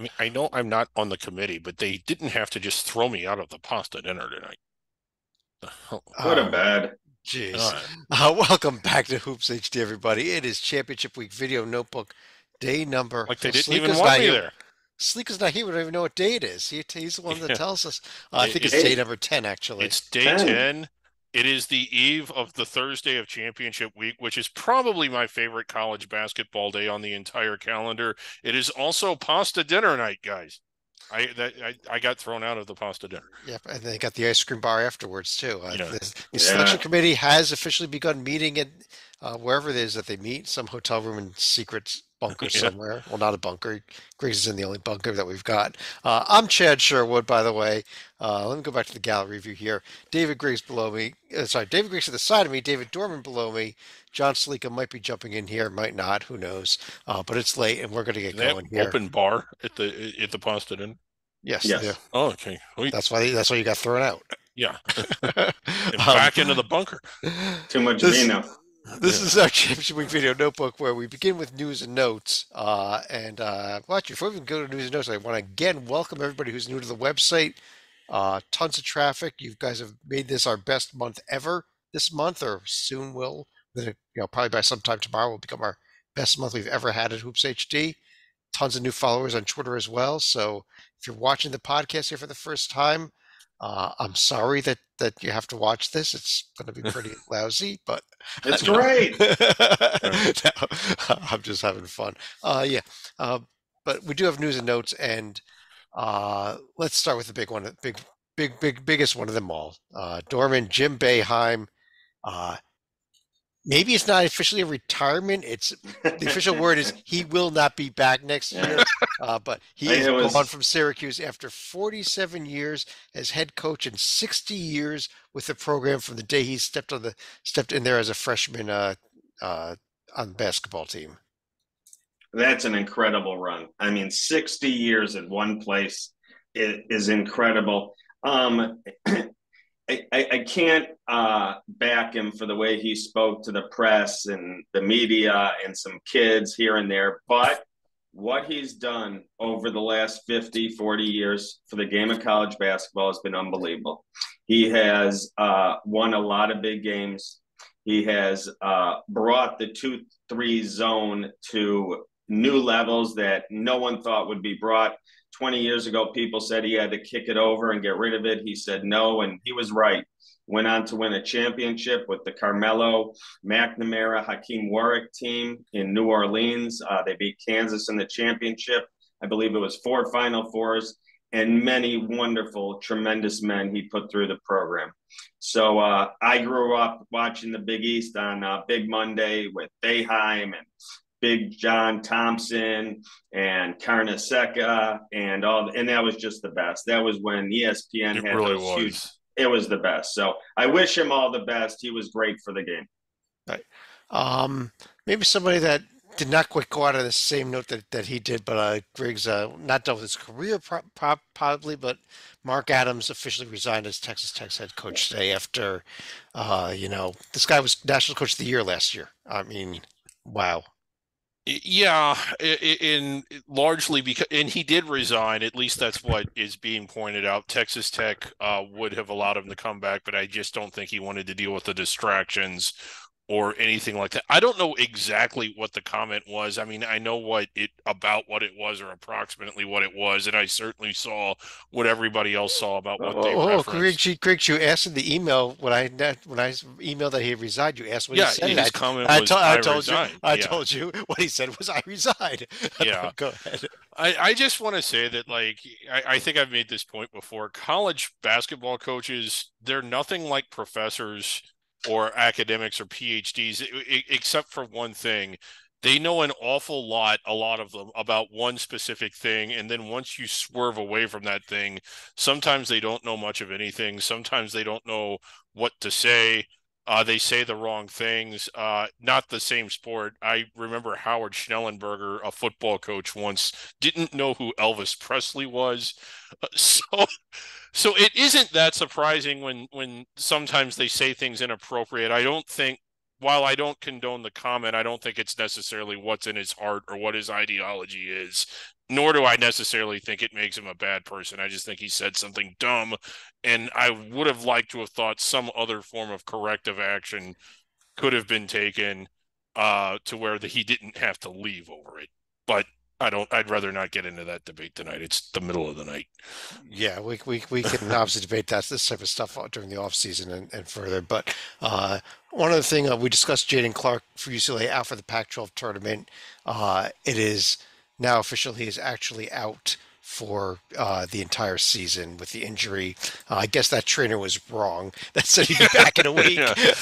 I mean, I know I'm not on the committee, but they didn't have to just throw me out of the pasta dinner tonight. What a bad. Jeez. All right. Uh, welcome back to Hoops HD, everybody. It is Championship Week Video Notebook day number. Like they well, didn't Sleek even is want not me here. there. Sleek is not here. We don't even know what day it is. He, he's the one that Yeah. tells us. Uh, I think it's it- day number 10, actually. It's day 10. 10. It is the eve of the Thursday of championship week, which is probably my favorite college basketball day on the entire calendar. It is also pasta dinner night, guys. I that I, I got thrown out of the pasta dinner. Yep, and they got the ice cream bar afterwards too. Uh, Yeah. the, the Yeah. selection committee has officially begun meeting at uh, wherever it is that they meet, some hotel room in secret bunker Yeah. somewhere. Well, not a bunker. Griggs is in the only bunker that we've got. Uh, I'm Chad Sherwood, by the way. Uh, let me go back to the gallery view here. David Griggs below me. Uh, sorry, David Griggs to the side of me. David Dorman below me. John Salika might be jumping in here, might not. Who knows? Uh, but it's late, and we're going to get going here. open bar at the at the pasta dinner. Yes, Yes. yeah. Oh, okay. We, That's why. That's why you got thrown out. yeah. And Um, back into the bunker. Too much This- vino. This is our Championship Week video notebook where we begin with news and notes. Uh, and uh, watch before we go to news and notes, I want to again welcome everybody who's new to the website. Uh, tons of traffic. You guys have made this our best month ever this month, or soon will. You know, probably by sometime tomorrow will become our best month we've ever had at Hoops HD. Tons of new followers on Twitter as well. So if you're watching the podcast here for the first time, uh, I'm sorry that that you have to watch this. It's going to be pretty lousy, but It's great. No, I'm just having fun. Uh, yeah, uh, but we do have news and notes, and uh, let's start with the big one, the big, big, big, biggest one of them all. Uh, Dorman, Jim Boeheim. Maybe it's not officially a retirement. It's the official word is he will not be back next year. Uh, but he I- is was- gone from Syracuse after 47 years as head coach and 60 years with the program from the day he stepped on the stepped in there as a freshman uh, uh, on the basketball team. That's an incredible run. I mean, 60 years at one place is incredible. Um, I, I, can't uh, back him for the way he spoke to the press and the media and some kids here and there, but what he's done over the last 50, 40 years for the game of college basketball has been unbelievable. He has uh, won a lot of big games. He has uh, brought the 2 3 zone to new levels that no one thought would be brought. 20 years ago, people said he had to kick it over and get rid of it. He said no, and he was right. Went on to win a championship with the Carmelo, McNamara, Hakim Warrick team in New Orleans. Uh, they beat Kansas in the championship. I believe it was four Final Fours and many wonderful, tremendous men he put through the program. So uh, I grew up watching the Big East on uh, Big Monday with Boeheim and Big John Thompson and Carnesecca and all, and that was just the best. That was when ESPN It had really those was. huge. It was the best. So I wish him all the best. He was great for the game. Right. Um, maybe somebody that did not quite go out on the same note that, that he did, but uh, Griggs uh, not done with his career pro- pro- probably, but Mark Adams officially resigned as Texas Tech's head coach today after, uh, you know, this guy was national coach of the year last year. I mean, wow. Yeah, in largely because, and he did resign. At least that's what is being pointed out. Texas Tech uh, would have allowed him to come back, but I just don't think he wanted to deal with the distractions or anything like that. I don't know exactly what the comment was. I mean, I know what it about what it was or approximately what it was, and I certainly saw what everybody else saw about what they Oh, oh, oh referenced. Griggs, you, Griggs, you asked in the email when I when I emailed that he resigned. You asked what yeah, he said. his I, comment I, was, to- I "I told resigned." you. I Yeah. told you what he said was I resigned. Yeah. Go ahead. I, I just want to say that, like, I, I think I've made this point before. College basketball coaches, they're nothing like professors or academics or PhDs, except for one thing. They know an awful lot, a lot of them, about one specific thing. And then once you swerve away from that thing, sometimes they don't know much of anything. Sometimes they don't know what to say. Uh, they say the wrong things. Uh, not the same sport. I remember Howard Schnellenberger, a football coach, once didn't know who Elvis Presley was. Uh, So, so it isn't that surprising when when sometimes they say things inappropriate. I don't think. While I don't condone the comment, I don't think it's necessarily what's in his heart or what his ideology is. Nor do I necessarily think it makes him a bad person. I just think he said something dumb, and I would have liked to have thought some other form of corrective action could have been taken uh, to where the, he didn't have to leave over it. But I don't. I'd rather not get into that debate tonight. It's the middle of the night. Yeah, we we, we can obviously debate that this type of stuff during the off season and, and further. But uh, one other thing uh, we discussed, Jaylen Clark for UCLA out for the Pac-12 tournament. Uh, it is now official he is actually out for uh, the entire season with the injury. Uh, I guess that trainer was wrong. That said he'd be back in a week.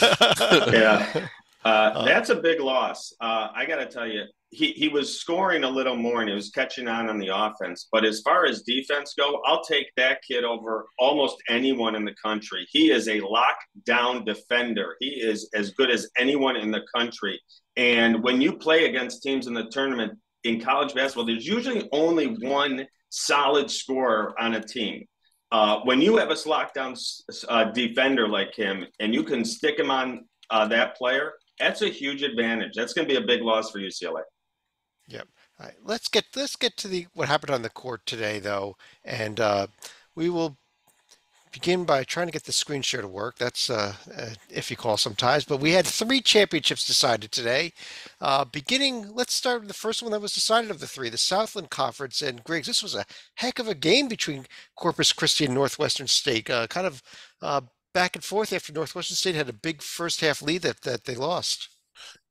yeah. Uh, uh, that's a big loss. Uh, I got to tell you, he, he was scoring a little more and he was catching on on the offense. But as far as defense go, I'll take that kid over almost anyone in the country. He is a lockdown defender. He is as good as anyone in the country. And when you play against teams in the tournament in college basketball, there's usually only one solid scorer on a team. Uh, when you have a lockdown uh, defender like him and you can stick him on uh, that player, that's a huge advantage. That's going to be a big loss for UCLA. Yep. All right. Let's get let's get to the what happened on the court today, though, and uh, we will begin by trying to get the screen share to work. That's uh, uh, if you call sometimes. But we had three championships decided today. Uh, beginning, let's start with the first one that was decided of the three, the Southland Conference. And Griggs, this was a heck of a game between Corpus Christi and Northwestern State. Uh, kind of uh, back and forth after Northwestern State had a big first half lead that, that they lost.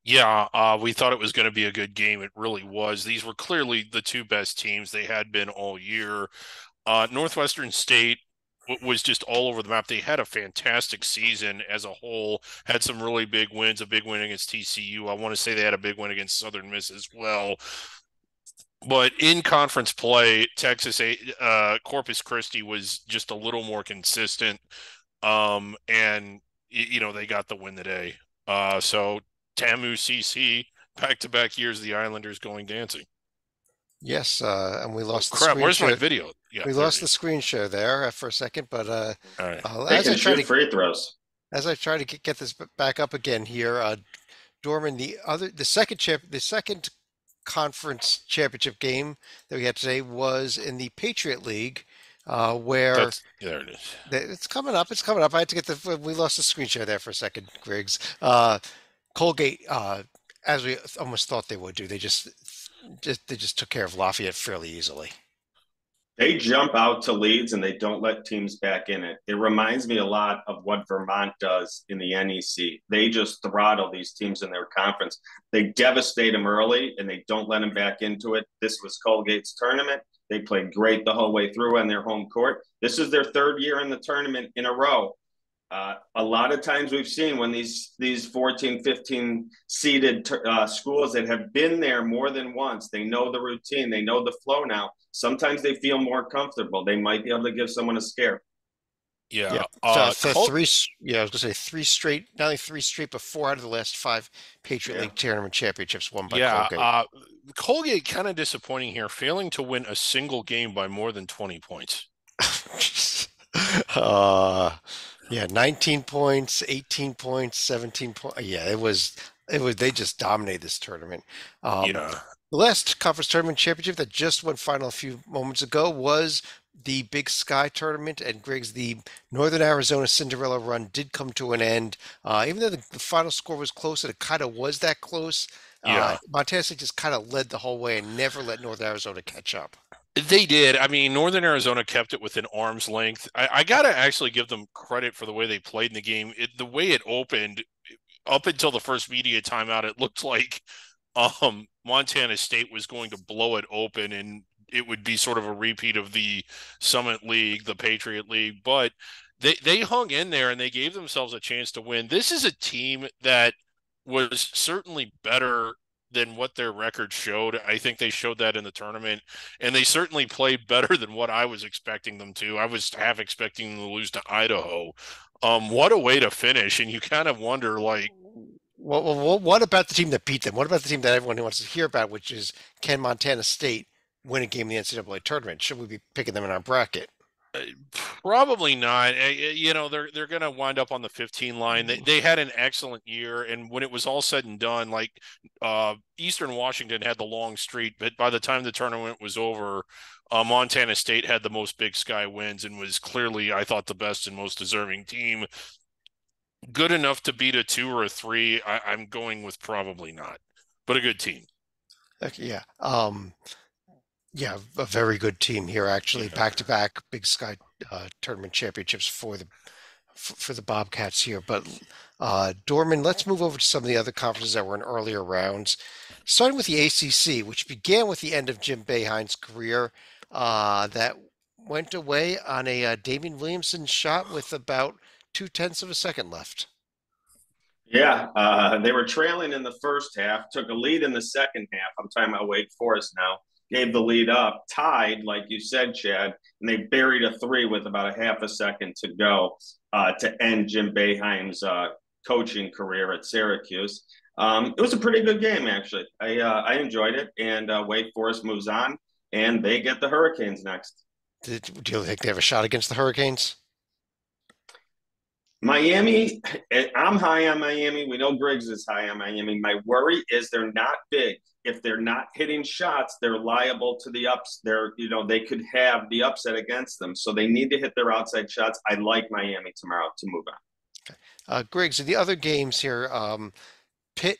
Yeah, uh, we thought it was going to be a good game. It really was. These were clearly the two best teams they had been all year. Uh, Northwestern State was just all over the map. They had a fantastic season as a whole. Had some really big wins. A big win against TCU. I want to say they had a big win against Southern Miss as well. But in conference play, Texas uh, Corpus Christi was just a little more consistent, um, and you know they got the win today. Uh, so Tamu CC back to back years the Islanders going dancing. Yes, uh, and we lost. Oh, crap! Where's share. my video? Yeah, we lost the screen share there uh, for a second, but uh, right. uh, as I try to free throws, as I try to get, get this back up again here, uh, Dorman, the other, the second champ, the second conference championship game that we had today was in the Patriot League, uh, where That's, there it is. It's coming up. It's coming up. I had to get the. We lost the screen share there for a second, Griggs. Uh, Colgate, uh, as we almost thought they would do, they just just they just took care of Lafayette fairly easily. They jump out to leads and they don't let teams back in it. It reminds me a lot of what Vermont does in the NEC. They just throttle these teams in their conference. They devastate them early and they don't let them back into it. This was Colgate's tournament. They played great the whole way through on their home court. This is their third year in the tournament in a row. Uh, a lot of times we've seen when these these 14 15 seeded uh, schools that have been there more than once they know the routine they know the flow now. Sometimes they feel more comfortable. They might be able to give someone a scare. Yeah, yeah. Uh, so, so three yeah i was gonna say three straight not only three straight but four out of the last five patriot yeah. league tournament championships won by yeah, colgate. uh, colgate kind of disappointing here failing to win a single game by more than 20 points. Uh yeah, 19 points, 18 points, 17 points. Yeah, it was it was they just dominated this tournament. Um, yeah. The last conference tournament championship that just went final a few moments ago was the Big Sky tournament, and Griggs, the Northern Arizona Cinderella run did come to an end. Uh, even though the, the, final score was close, and it kind of was that close. Uh, yeah. Uh, Montana State just kind of led the whole way and never let Northern Arizona catch up. They did. I mean, Northern Arizona kept it within arm's length. I, I got to actually give them credit for the way they played in the game. It, the way it opened, up until the first media timeout, it looked like um, Montana State was going to blow it open and it would be sort of a repeat of the Summit League, the Patriot League. But they, they hung in there and they gave themselves a chance to win. This is a team that was certainly better than what their record showed. I think they showed that in the tournament, and they certainly played better than what I was expecting them to. I was half expecting them to lose to Idaho. Um, what a way to finish! And you kind of wonder, like, well, well, what about the team that beat them? What about the team that everyone wants to hear about, which is can Montana State win a game in the NCAA tournament? Should we be picking them in our bracket? Probably not. You know, they're they're going to wind up on the 15 line. They they had an excellent year, and when it was all said and done, like uh, Eastern Washington had the long streak, but by the time the tournament was over, uh, Montana State had the most Big Sky wins and was clearly, I thought, the best and most deserving team. Good enough to beat a two or a three. I, I'm going with probably not, but a good team. Yeah. Um, yeah, a very good team here, actually. Back to back Big Sky uh, tournament championships for the for, for the Bobcats here. But uh, Dorman, let's move over to some of the other conferences that were in earlier rounds. Starting with the ACC, which began with the end of Jim Boeheim's career, uh, that went away on a uh, Daivien Williamson shot with about two tenths of a second left. Yeah, uh, they were trailing in the first half, took a lead in the second half. I'm talking about Wake Forest now. Gave the lead up, tied, like you said, Chad, and they buried a three with about a half a second to go uh, to end Jim Boeheim's uh, coaching career at Syracuse. Um, it was a pretty good game, actually. I uh, I enjoyed it, and uh, Wake Forest moves on, and they get the Hurricanes next. do you think they have a shot against the Hurricanes? Miami, eh, I'm high on Miami. We know Griggs is high on Miami. My worry is they're not big. If they're not hitting shots, they're liable to the ups. They're, you know, they could have the upset against them. So they need to hit their outside shots. I like Miami tomorrow to move on. Okay. Uh, Griggs, the other games here, um, Pitt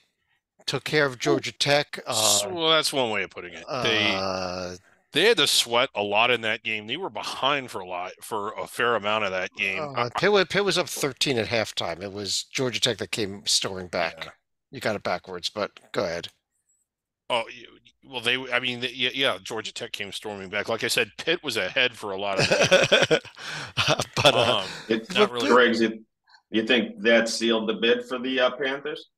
took care of Georgia Tech. Uh, well, that's one way of putting it. They uh, they had to sweat a lot in that game. They were behind for a lot for a fair amount of that game. Uh, Pitt, Pitt, was up 13 at halftime. It was Georgia Tech that came storming back. Yeah. You got it backwards, but go ahead. Oh, well, they. I mean, yeah, yeah, Georgia Tech came storming back. Like I said, Pitt was ahead for a lot of. but uh, um, it's not really. Griggs, you, you think that sealed the bid for the uh, Panthers?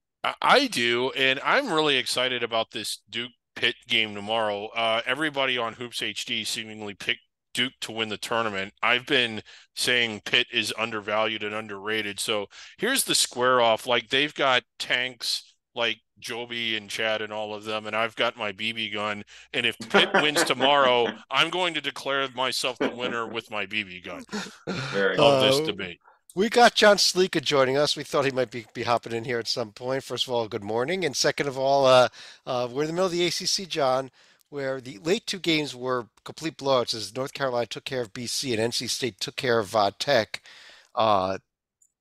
I do, and I'm really excited about this Duke Pitt game tomorrow. Uh, everybody on Hoops HD seemingly picked Duke to win the tournament. I've been saying Pitt is undervalued and underrated. So here's the square off. Like they've got tanks like Joby and Chad and all of them, and I've got my BB gun. And if Pitt wins tomorrow, I'm going to declare myself the winner with my BB gun Very of this debate. We got John Sleeka joining us. We thought he might be, be hopping in here at some point. First of all, good morning. And second of all, uh, uh, we're in the middle of the ACC, John, where the late two games were complete blowouts as North Carolina took care of BC and NC State took care of uh, Tech. Uh,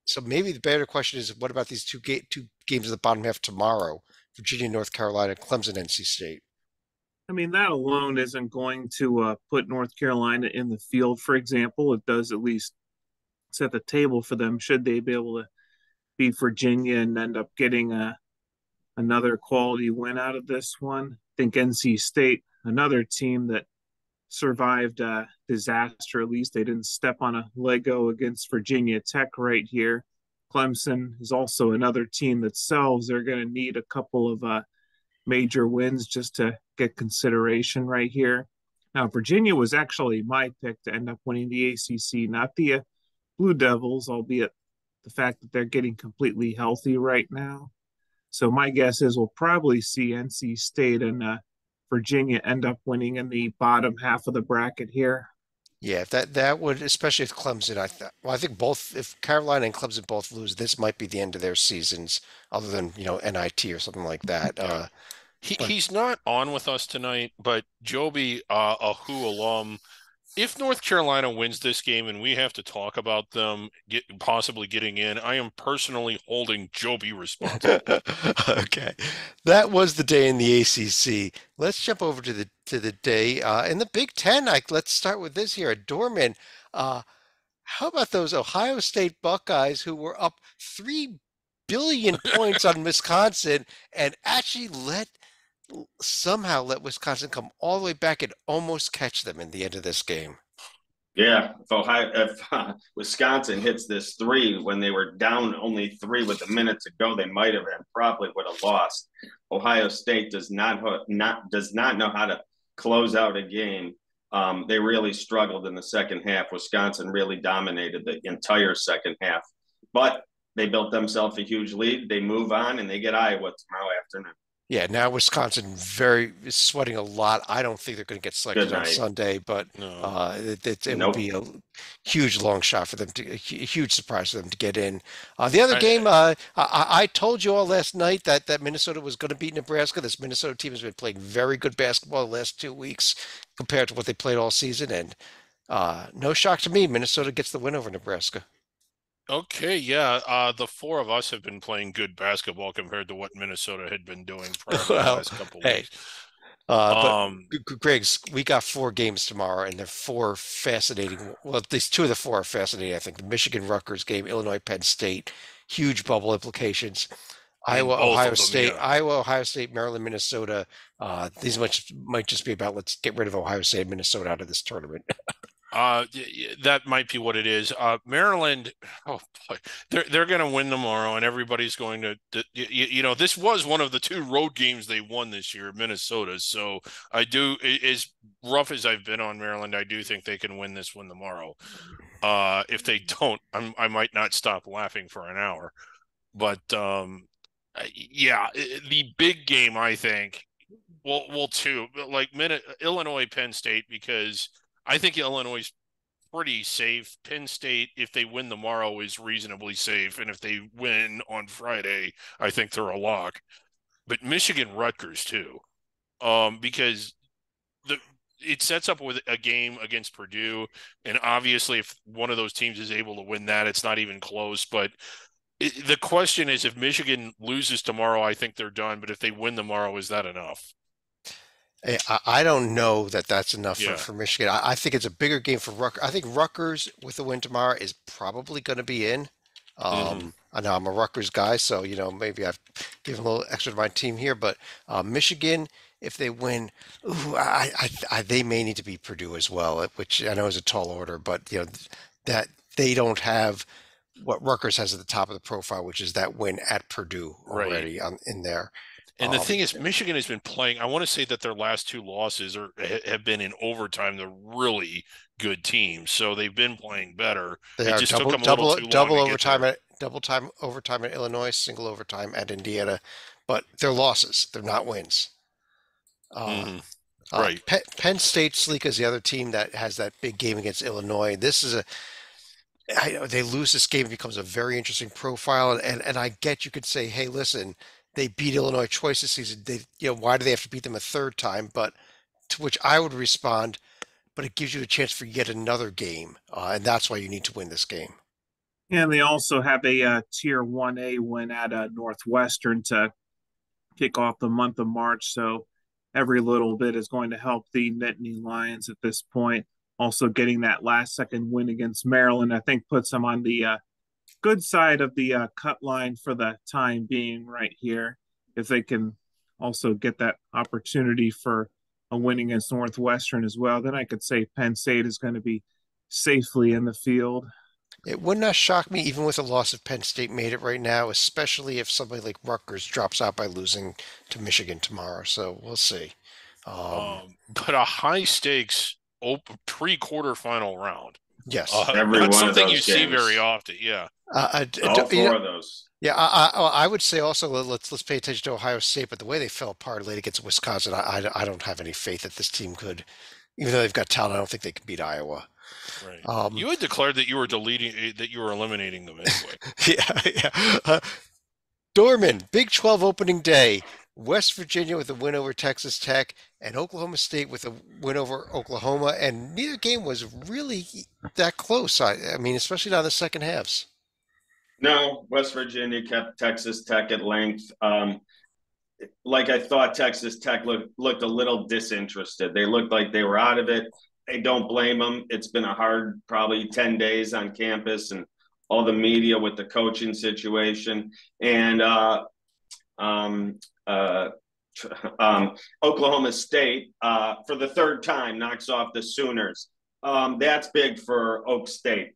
so maybe the better question is what about these two, ga- two games in the bottom half tomorrow? Virginia, North Carolina, Clemson, NC State. I mean, that alone isn't going to uh, put North Carolina in the field, for example. It does at least set the table for them should they be able to beat Virginia and end up getting a another quality win out of this one. I think NC State, another team that survived a disaster, at least they didn't step on a Lego against Virginia Tech right here. Clemson is also another team that sells. They're going to need a couple of uh, major wins just to get consideration right here. Now, Virginia was actually my pick to end up winning the ACC, not the Blue Devils, albeit the fact that they're getting completely healthy right now. So my guess is we'll probably see NC State and uh, Virginia end up winning in the bottom half of the bracket here. Yeah, that that would, especially if Clemson. I th- well, I think both. If Carolina and Clemson both lose, this might be the end of their seasons, other than you know NIT or something like that. Uh, he, but, he's not on with us tonight, but Joby, uh, a Who alum, if North Carolina wins this game and we have to talk about them get, possibly getting in, I am personally holding Joby responsible. okay, that was the day in the ACC. Let's jump over to the to the day uh, in the Big Ten. I, let's start with this here. Dorman, uh, how about those Ohio State Buckeyes who were up three billion points on Wisconsin and actually let somehow let Wisconsin come all the way back and almost catch them in the end of this game. Yeah, if Ohio, if uh, Wisconsin hits this three when they were down only three with a minute to go, they might have and probably would have lost. Ohio State does not not does not know how to close out a game. Um, they really struggled in the second half. Wisconsin really dominated the entire second half, but they built themselves a huge lead. They move on and they get Iowa tomorrow afternoon. Yeah, now Wisconsin very is sweating a lot. I don't think they're going to get selected Good on night. Sunday, but No. uh, it, it, it Nope. would be a huge long shot for them to a hu- huge surprise for them to get in. Uh, the other I- game, uh, I, I I told you all last night that that Minnesota was going to beat Nebraska. This Minnesota team has been playing very good basketball the last two weeks compared to what they played all season, and uh, no shock to me, Minnesota gets the win over Nebraska. Okay, yeah. Uh, the four of us have been playing good basketball compared to what Minnesota had been doing prior to the last couple hey, weeks. Uh, but Um, G- Greg's, we got four games tomorrow, and they're four fascinating. Well, at least two of the four are fascinating. I think the Michigan Rutgers game, Illinois Penn State, huge bubble implications. Iowa, Ohio them, State, yeah. Iowa, Ohio State, Maryland, Minnesota. Uh, these might might just be about let's get rid of Ohio State, and Minnesota out of this tournament. Uh, that might be what it is. Uh, Maryland, oh boy, they're they're going to win tomorrow, and everybody's going to, you, you know, this was one of the two road games they won this year, Minnesota. So I do, as rough as I've been on Maryland, I do think they can win this one tomorrow. Uh, if they don't, I'm, I might not stop laughing for an hour. But um, yeah, the big game, I think, well, well, but like Illinois, Penn State, because. I think Illinois is pretty safe. Penn State, if they win tomorrow, is reasonably safe, and if they win on Friday, I think they're a lock. But Michigan, Rutgers too, um, because the it sets up with a game against Purdue, and obviously, if one of those teams is able to win that, it's not even close. But the question is, if Michigan loses tomorrow, I think they're done. But if they win tomorrow, is that enough? Eh, I, I don't know that that's enough Yeah. for, for Michigan. I, I think it's a bigger game for Rutgers. I think Rutgers with the win tomorrow is probably going to be in. Um, I know I'm a Rutgers guy, so you know maybe I've given a little extra to my team here, but uh, Michigan, if they win, ooh, I, I, I, they may need to beat Purdue as well, uh, which I know is a tall order, but you know that they don't have what Rutgers has at the top of the profile, which is that win at Purdue Right. already on, in there. And the Um, thing is, Michigan has been playing. I want to say that their last two losses are have been in overtime. They're really good teams, so they've been playing better. They It are just took double, double, long double overtime at double time overtime at Illinois, single overtime at Indiana, but they're losses. They're not wins. Uh, uh, right. Penn, Penn State Sleek is the other team that has that big game against Illinois. This is a I they lose this game, it becomes a very interesting profile. And, and and I get you could say, hey, listen, they beat Illinois twice this season. They you know why do they have to beat them a third time? But to which I would respond, but it gives you a chance for yet another game, uh, and that's why you need to win this game. And they also have a uh, tier 1A win at uh, Northwestern to kick off the month of March. So every little bit is going to help the Nittany Lions at this point. Also, getting that last second win against Maryland, I think, puts them on the uh, good side of the uh, cut line for the time being right here. If they can also get that opportunity for a win against Northwestern as well, then I could say Penn State is going to be safely in the field. It would not shock me, even with the loss of Penn State made it right now, especially if somebody like Rutgers drops out by losing to Michigan tomorrow. So we'll see. Um, Um, but a high stakes op- pre quarterfinal round. Yes. Uh, Every not one something those you see very often. Yeah. Uh, I d- All d- you four know- of those. yeah, I, I, I would say also let- let's let's pay attention to Ohio State, but the way they fell apart late against Wisconsin, I, I, I don't have any faith that this team could, even though they've got talent, I don't think they can beat Iowa. Right. Um, you had declared that you were deleting eh, that you were eliminating them anyway. yeah, yeah. Uh, Dorman, Big 12 opening day. West Virginia with a win over Texas Tech, and Oklahoma State with a win over Oklahoma. And neither game was really that close. I, I mean, especially not the second halves. No, West Virginia kept Texas Tech at length. Um, like I thought Texas Tech looked looked a little disinterested. They looked like they were out of it. I don't blame them. It's been a hard probably 10 days on campus and all the media with the coaching situation. And uh, um, uh, um, Oklahoma State, uh, for the third time, knocks off the Sooners. Um, that's big for Oak State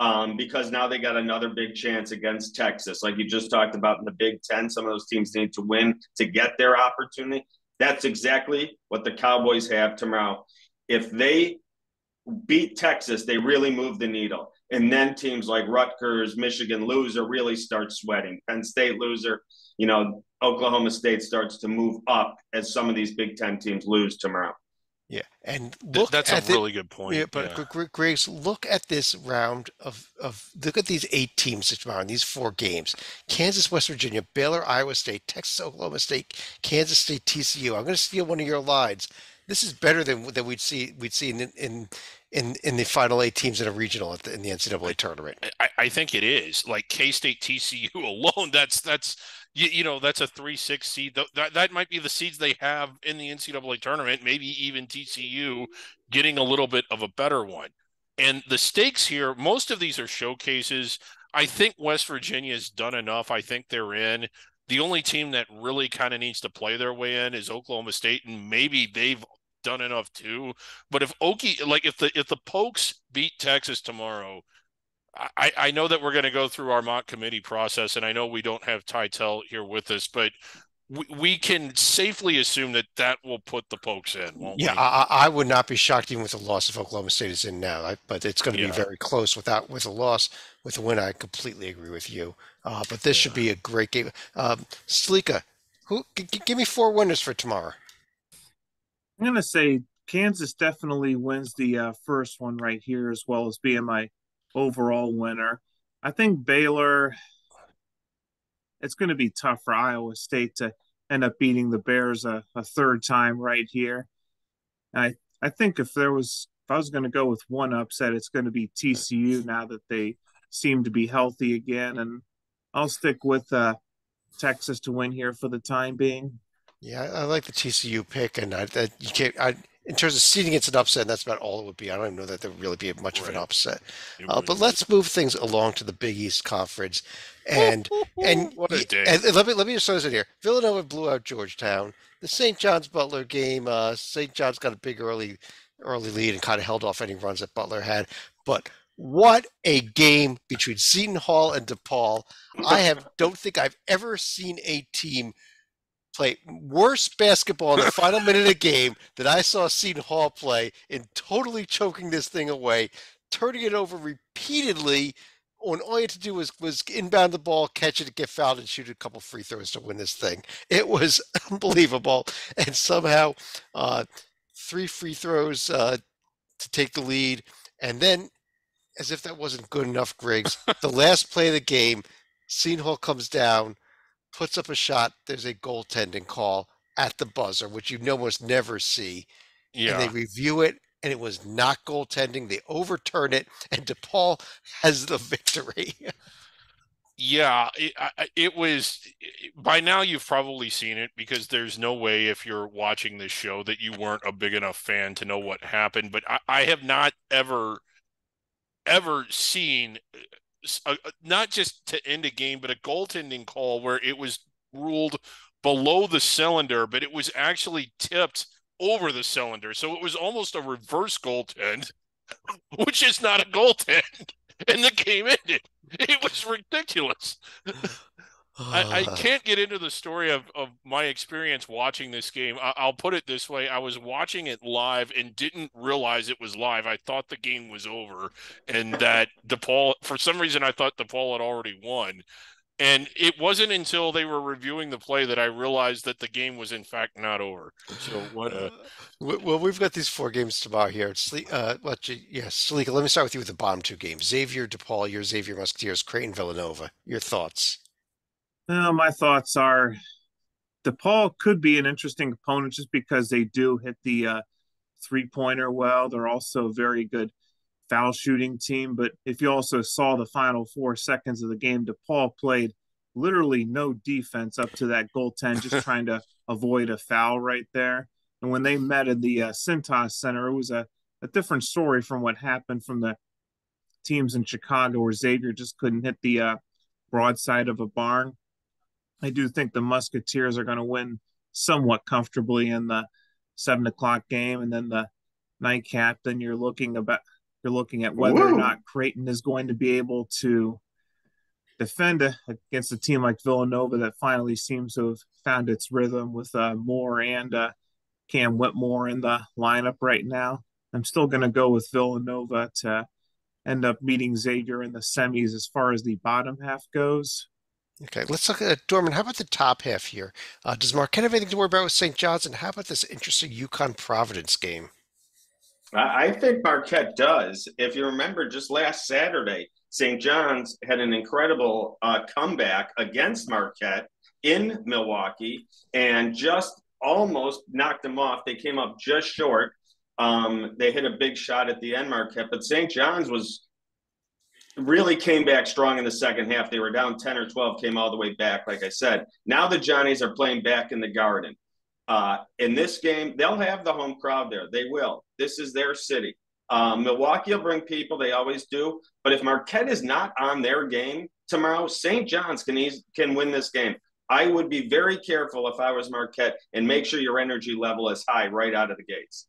um, because now they got another big chance against Texas. Like you just talked about in the Big Ten, some of those teams need to win to get their opportunity. That's exactly what the Cowboys have tomorrow. If they beat Texas, they really move the needle. And then teams like Rutgers, Michigan loser really start sweating. Penn State loser, you know, Oklahoma State starts to move up as some of these Big Ten teams lose tomorrow. Yeah, and look That's a at really good point. Yeah, but yeah. Gr- Grace, look at this round of of look at these eight teams tomorrow in these four games: Kansas, West Virginia, Baylor, Iowa State, Texas, Oklahoma State, Kansas State, TCU. I'm going to steal one of your lines. This is better than than we'd see we'd see in in in, in the final eight teams in a regional at the, in the NCAA tournament. I, I think it is like K State TCU alone. That's that's you, you know that's a three six seed. That that might be the seeds they have in the NCAA tournament. Maybe even TCU getting a little bit of a better one. And the stakes here, most of these are showcases. I think West Virginia has done enough. I think they're in. The only team that really kind of needs to play their way in is Oklahoma State, and maybe they've done enough too. But if Okie, like if the if the Pokes beat Texas tomorrow, I, I know that we're going to go through our mock committee process, and I know we don't have Tytel here with us, but we, we can safely assume that that will put the Pokes in. Won't Yeah, we? I, I would not be shocked even with the loss if Oklahoma State is in now, I, but it's going to Yeah. be very close without with a loss. With a win, I completely agree with you. Uh, but this should be a great game. Um, Slika, who g- g- give me four winners for tomorrow? I'm gonna say Kansas definitely wins the uh, first one right here, as well as being my overall winner. I think Baylor. It's going to be tough for Iowa State to end up beating the Bears a, a third time right here. I I think if there was if I was going to go with one upset, it's going to be TCU now that they seem to be healthy again, and I'll stick with uh, Texas to win here for the time being. Yeah, I, I like the TCU pick, and I, that you can't. I, in terms of seeding, it's an upset. And that's about all it would be. I don't even know that there would really be much of an Right. upset. It Uh, but let's move things along to the Big East Conference, and and, What a day. and let me let me just throw this in here. Villanova blew out Georgetown. The St. John's Butler game. Uh, St. John's got a big early early lead and kind of held off any runs that Butler had. But what a game between Seton Hall and DePaul! I have don't think I've ever seen a team play worse basketball in the final minute of the game that I saw Seton Hall play in totally choking this thing away, turning it over repeatedly. When all you had to do was was inbound the ball, catch it, get fouled, and shoot a couple free throws to win this thing. It was unbelievable, and somehow uh, three free throws uh, to take the lead, and then, as if that wasn't good enough, Griggs, the last play of the game, Seton Hall comes down, puts up a shot. There's a goaltending call at the buzzer, which you almost never see. yeah. And they review it, and it was not goaltending. They overturn it, and DePaul has the victory. Yeah, it, it was. By now, you've probably seen it because there's no way if you're watching this show that you weren't a big enough fan to know what happened. But I, I have not ever, ever seen, uh, a- a- uh, uh, not just to end a game, but a goaltending call where it was ruled below the cylinder, but it was actually tipped over the cylinder. So it was almost a reverse goaltend, which is not a goaltend, and the game ended. It was ridiculous. I, I Uh, can't get into the story of, of my experience watching this game. I, I'll put it this way: I was watching it live and didn't realize it was live. I thought the game was over, and that DePaul, for some reason, I thought DePaul had already won. And it wasn't until they were reviewing the play that I realized that the game was in fact not over. So what? A, w- well, we've got these four games tomorrow here. It's uh, you- Yes, Salika. Let me start with you with the bottom two games: Xavier, DePaul, your Xavier Musketeers, Creighton, Villanova. Your thoughts? Well, my thoughts are DePaul could be an interesting opponent just because they do hit the uh, three pointer well. They're also a very good foul shooting team. But if you also saw the final four seconds of the game, DePaul played literally no defense up to that goaltend, just trying to avoid a foul right there. And when they met in the uh, Cintas Center, it was a, a different story from what happened from the teams in Chicago, where Xavier just couldn't hit the uh, broadside of a barn. I do think the Musketeers are going to win somewhat comfortably in the seven o'clock game, and then the nightcap. Then you're looking about you're looking at whether or not Creighton is going to be able to defend against a team like Villanova that finally seems to have found its rhythm with uh, Moore and uh, Cam Whitmore in the lineup right now. I'm still going to go with Villanova to end up meeting Xavier in the semis as far as the bottom half goes. Okay, let's look at Dorman. How about the top half here? Uh, does Marquette have anything to worry about with St. John's? And how about this interesting UConn Providence game? I think Marquette does. If you remember, just last Saturday, St. John's had an incredible uh, comeback against Marquette in Milwaukee and just almost knocked them off. They came up just short. Um, they hit a big shot at the end, Marquette, but St. John's was really came back strong in the second half. They were down 10 or 12, came all the way back, like I said. Now the Johnnies are playing back in the garden. Uh, in this game, they'll have the home crowd there. They will. This is their city. Um, Milwaukee will bring people. They always do. But if Marquette is not on their game tomorrow, St. John's can, can win this game. I would be very careful if I was Marquette and make sure your energy level is high right out of the gates.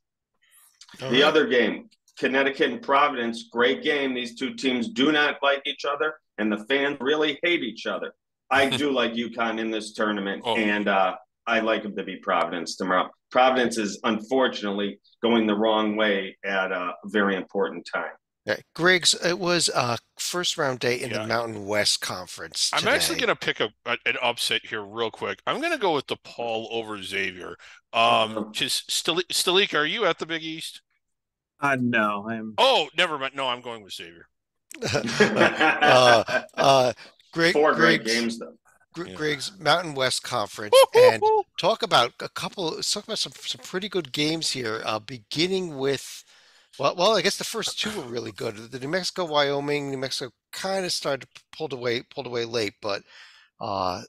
All the right. other game, Connecticut and Providence, great game. These two teams do not like each other, and the fans really hate each other. I do like UConn in this tournament, oh. and uh, I like them to be Providence tomorrow. Providence is unfortunately going the wrong way at a very important time. Yeah, Griggs, it was a first round day in yeah. the Mountain West Conference. Today. I'm actually going to pick a, a, an upset here real quick. I'm going to go with DePaul over Xavier. Um, just Stalika, are you at the Big East? Uh, no, I'm. Oh, never mind. No, I'm going with Xavier. uh, uh, Greg, Four great Griggs, games though. Gr- yeah. Griggs Mountain West Conference, and talk about a couple. Talk about some some pretty good games here. Uh, beginning with, well, well, I guess the first two were really good. The New Mexico, Wyoming, New Mexico kind of started pulled away, pulled away late, but uh,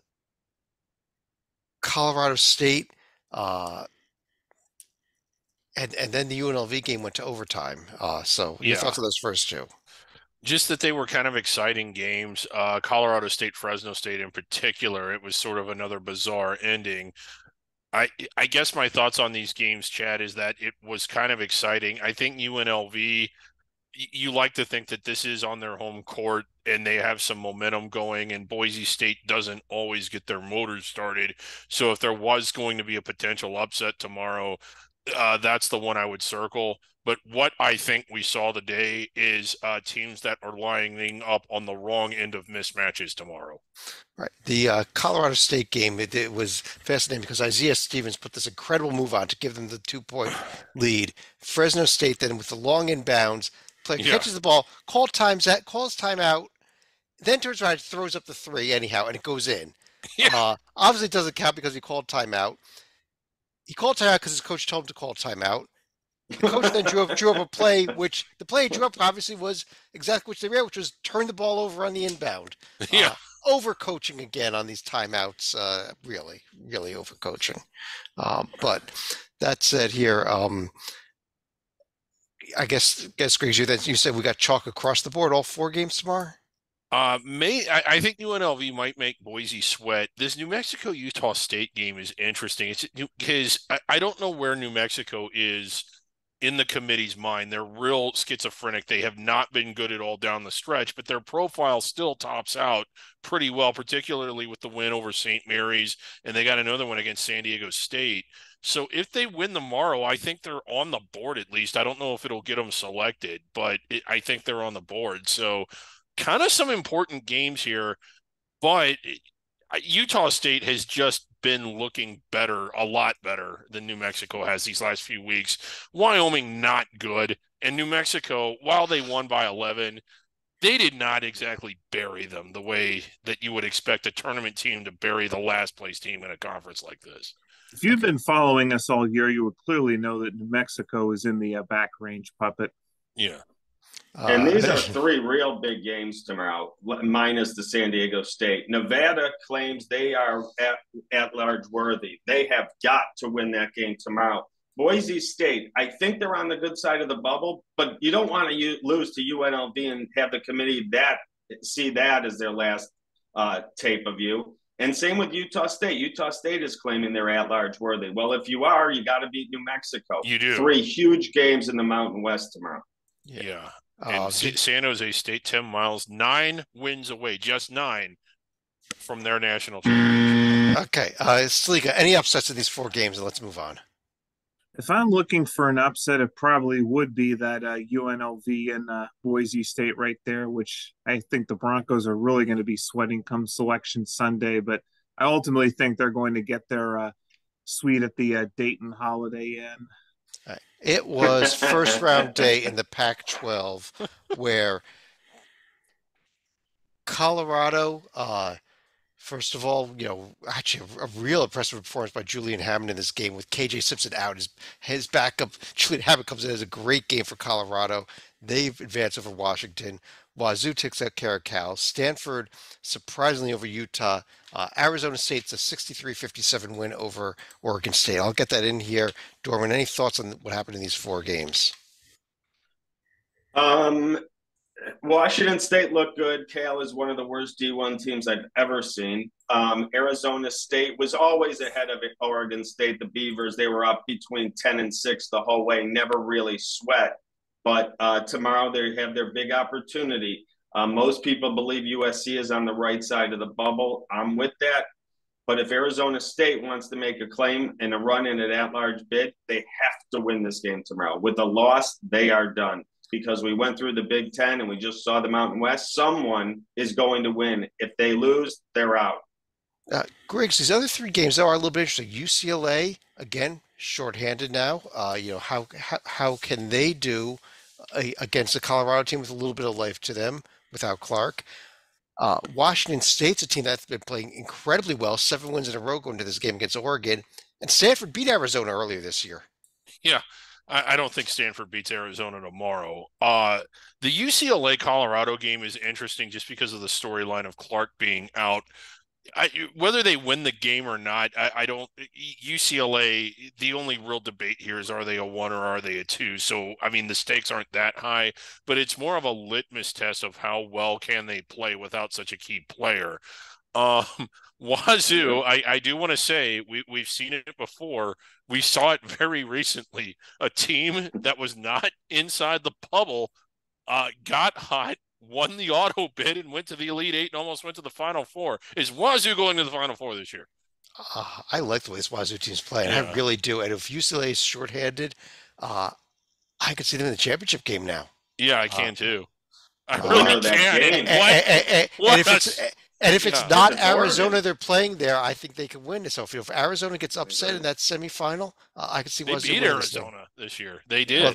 Colorado State. Uh, and and then the UNLV game went to overtime. Uh, so your yeah. thoughts on those first two? Just that they were kind of exciting games. Uh, Colorado State, Fresno State in particular, it was sort of another bizarre ending. I I guess my thoughts on these games, Chad, is that it was kind of exciting. I think UNLV you like to think that this is on their home court and they have some momentum going and Boise State doesn't always get their motors started. So if there was going to be a potential upset tomorrow, uh, that's the one I would circle. But what I think we saw today is uh, teams that are lining up on the wrong end of mismatches tomorrow. Right. The uh, Colorado State game, it, it, was fascinating because Isaiah Stevens put this incredible move on to give them the two point lead. Fresno State then with the long inbounds, play, yeah. catches the ball, call times at calls timeout, then turns around, throws up the three anyhow, and it goes in. Yeah. Uh, obviously, it doesn't count because he called timeout. He called timeout because his coach told him to call timeout. The coach then drew up, drew up a play, which the play he drew up obviously was exactly what they ran, which was turn the ball over on the inbound. Yeah. Uh, overcoaching again on these timeouts, uh, really, really overcoaching. Um, but that said, here, um, I guess, guess Griggs, you that you said we got chalk across the board all four games tomorrow. Uh, may I, I, think UNLV might make Boise sweat. This New Mexico Utah State game is interesting. It's because I, I don't know where New Mexico is in the committee's mind. They're real schizophrenic. They have not been good at all down the stretch, but their profile still tops out pretty well, particularly with the win over St. Mary's, and they got another one against San Diego State. So if they win tomorrow, I think they're on the board at least. I don't know if it'll get them selected, but it, I think they're on the board. So kind of some important games here, but Utah State has just been looking better, a lot better than New Mexico has these last few weeks. Wyoming not good, and New Mexico, while they won by 11, they did not exactly bury them the way that you would expect a tournament team to bury the last place team in a conference like this. If you've been following us all year, you would clearly know that New Mexico is in the uh, back range puppet. Yeah. And these uh, are three real big games tomorrow, minus the San Diego State. Nevada claims they are at, at large worthy. They have got to win that game tomorrow. Boise State, I think they're on the good side of the bubble, but you don't want to lose to UNLV and have the committee that see that as their last uh, tape of you. And same with Utah State. Utah State is claiming they're at large worthy. Well, if you are, you got to beat New Mexico. You do. Three huge games in the Mountain West tomorrow. Yeah. yeah. And uh, San Jose State, 10 miles, nine wins away, just nine from their national championship. Okay. Uh, Slika, any upsets in these four games? And let's move on. If I'm looking for an upset, it probably would be that uh, UNLV and uh, Boise State right there, which I think the Broncos are really going to be sweating come Selection Sunday. But I ultimately think they're going to get their uh, suite at the uh, Dayton Holiday Inn. It was first round day in the Pac 12 where Colorado, uh, first of all, you know, actually a, real impressive performance by Julian Hammond in this game with KJ Simpson out. His, his backup, Julian Hammond, comes in as a great game for Colorado. They've advanced over Washington. Wazoo takes out Caracal. Stanford, surprisingly, over Utah. Uh, Arizona State's a 63 57 win over Oregon State. I'll get that in here. Dorman, any thoughts on what happened in these four games? Um, Washington State looked good. Cal is one of the worst D1 teams I've ever seen. Um, Arizona State was always ahead of Oregon State. The Beavers, they were up between 10 and 6 the whole way, never really sweat. But uh, tomorrow they have their big opportunity. Uh, most people believe USC is on the right side of the bubble. I'm with that. But if Arizona State wants to make a claim and a run in an at large bid, they have to win this game tomorrow. With a loss, they are done because we went through the Big Ten and we just saw the Mountain West. Someone is going to win. If they lose, they're out. Uh, Griggs, these other three games though are a little bit interesting. UCLA again, shorthanded now. Uh, you know how, how how can they do uh, against the Colorado team with a little bit of life to them without Clark? Uh, Washington State's a team that's been playing incredibly well, seven wins in a row going to this game against Oregon, and Stanford beat Arizona earlier this year. Yeah, I, I don't think Stanford beats Arizona tomorrow. Uh, the UCLA Colorado game is interesting just because of the storyline of Clark being out. I, whether they win the game or not, I, I, don't. UCLA. The only real debate here is: are they a one or are they a two? So, I mean, the stakes aren't that high, but it's more of a litmus test of how well can they play without such a key player. Um, Wazoo, I, I do want to say we, we've seen it before. We saw it very recently. A team that was not inside the bubble uh, got hot, won the auto bid, and went to the Elite Eight and almost went to the Final Four. Is Wazoo going to the Final Four this year? Uh, I like the way this Wazoo team's playing. Yeah. I really do. And if UCLA is shorthanded, uh, I could see them in the championship game now. Yeah, I can uh, too. I really can. And, and, and, and if it's and if it's not Arizona they're playing there, I think they can win. So if Arizona gets upset in that semifinal, uh, I can see they beat Arizona this year. They did. Well,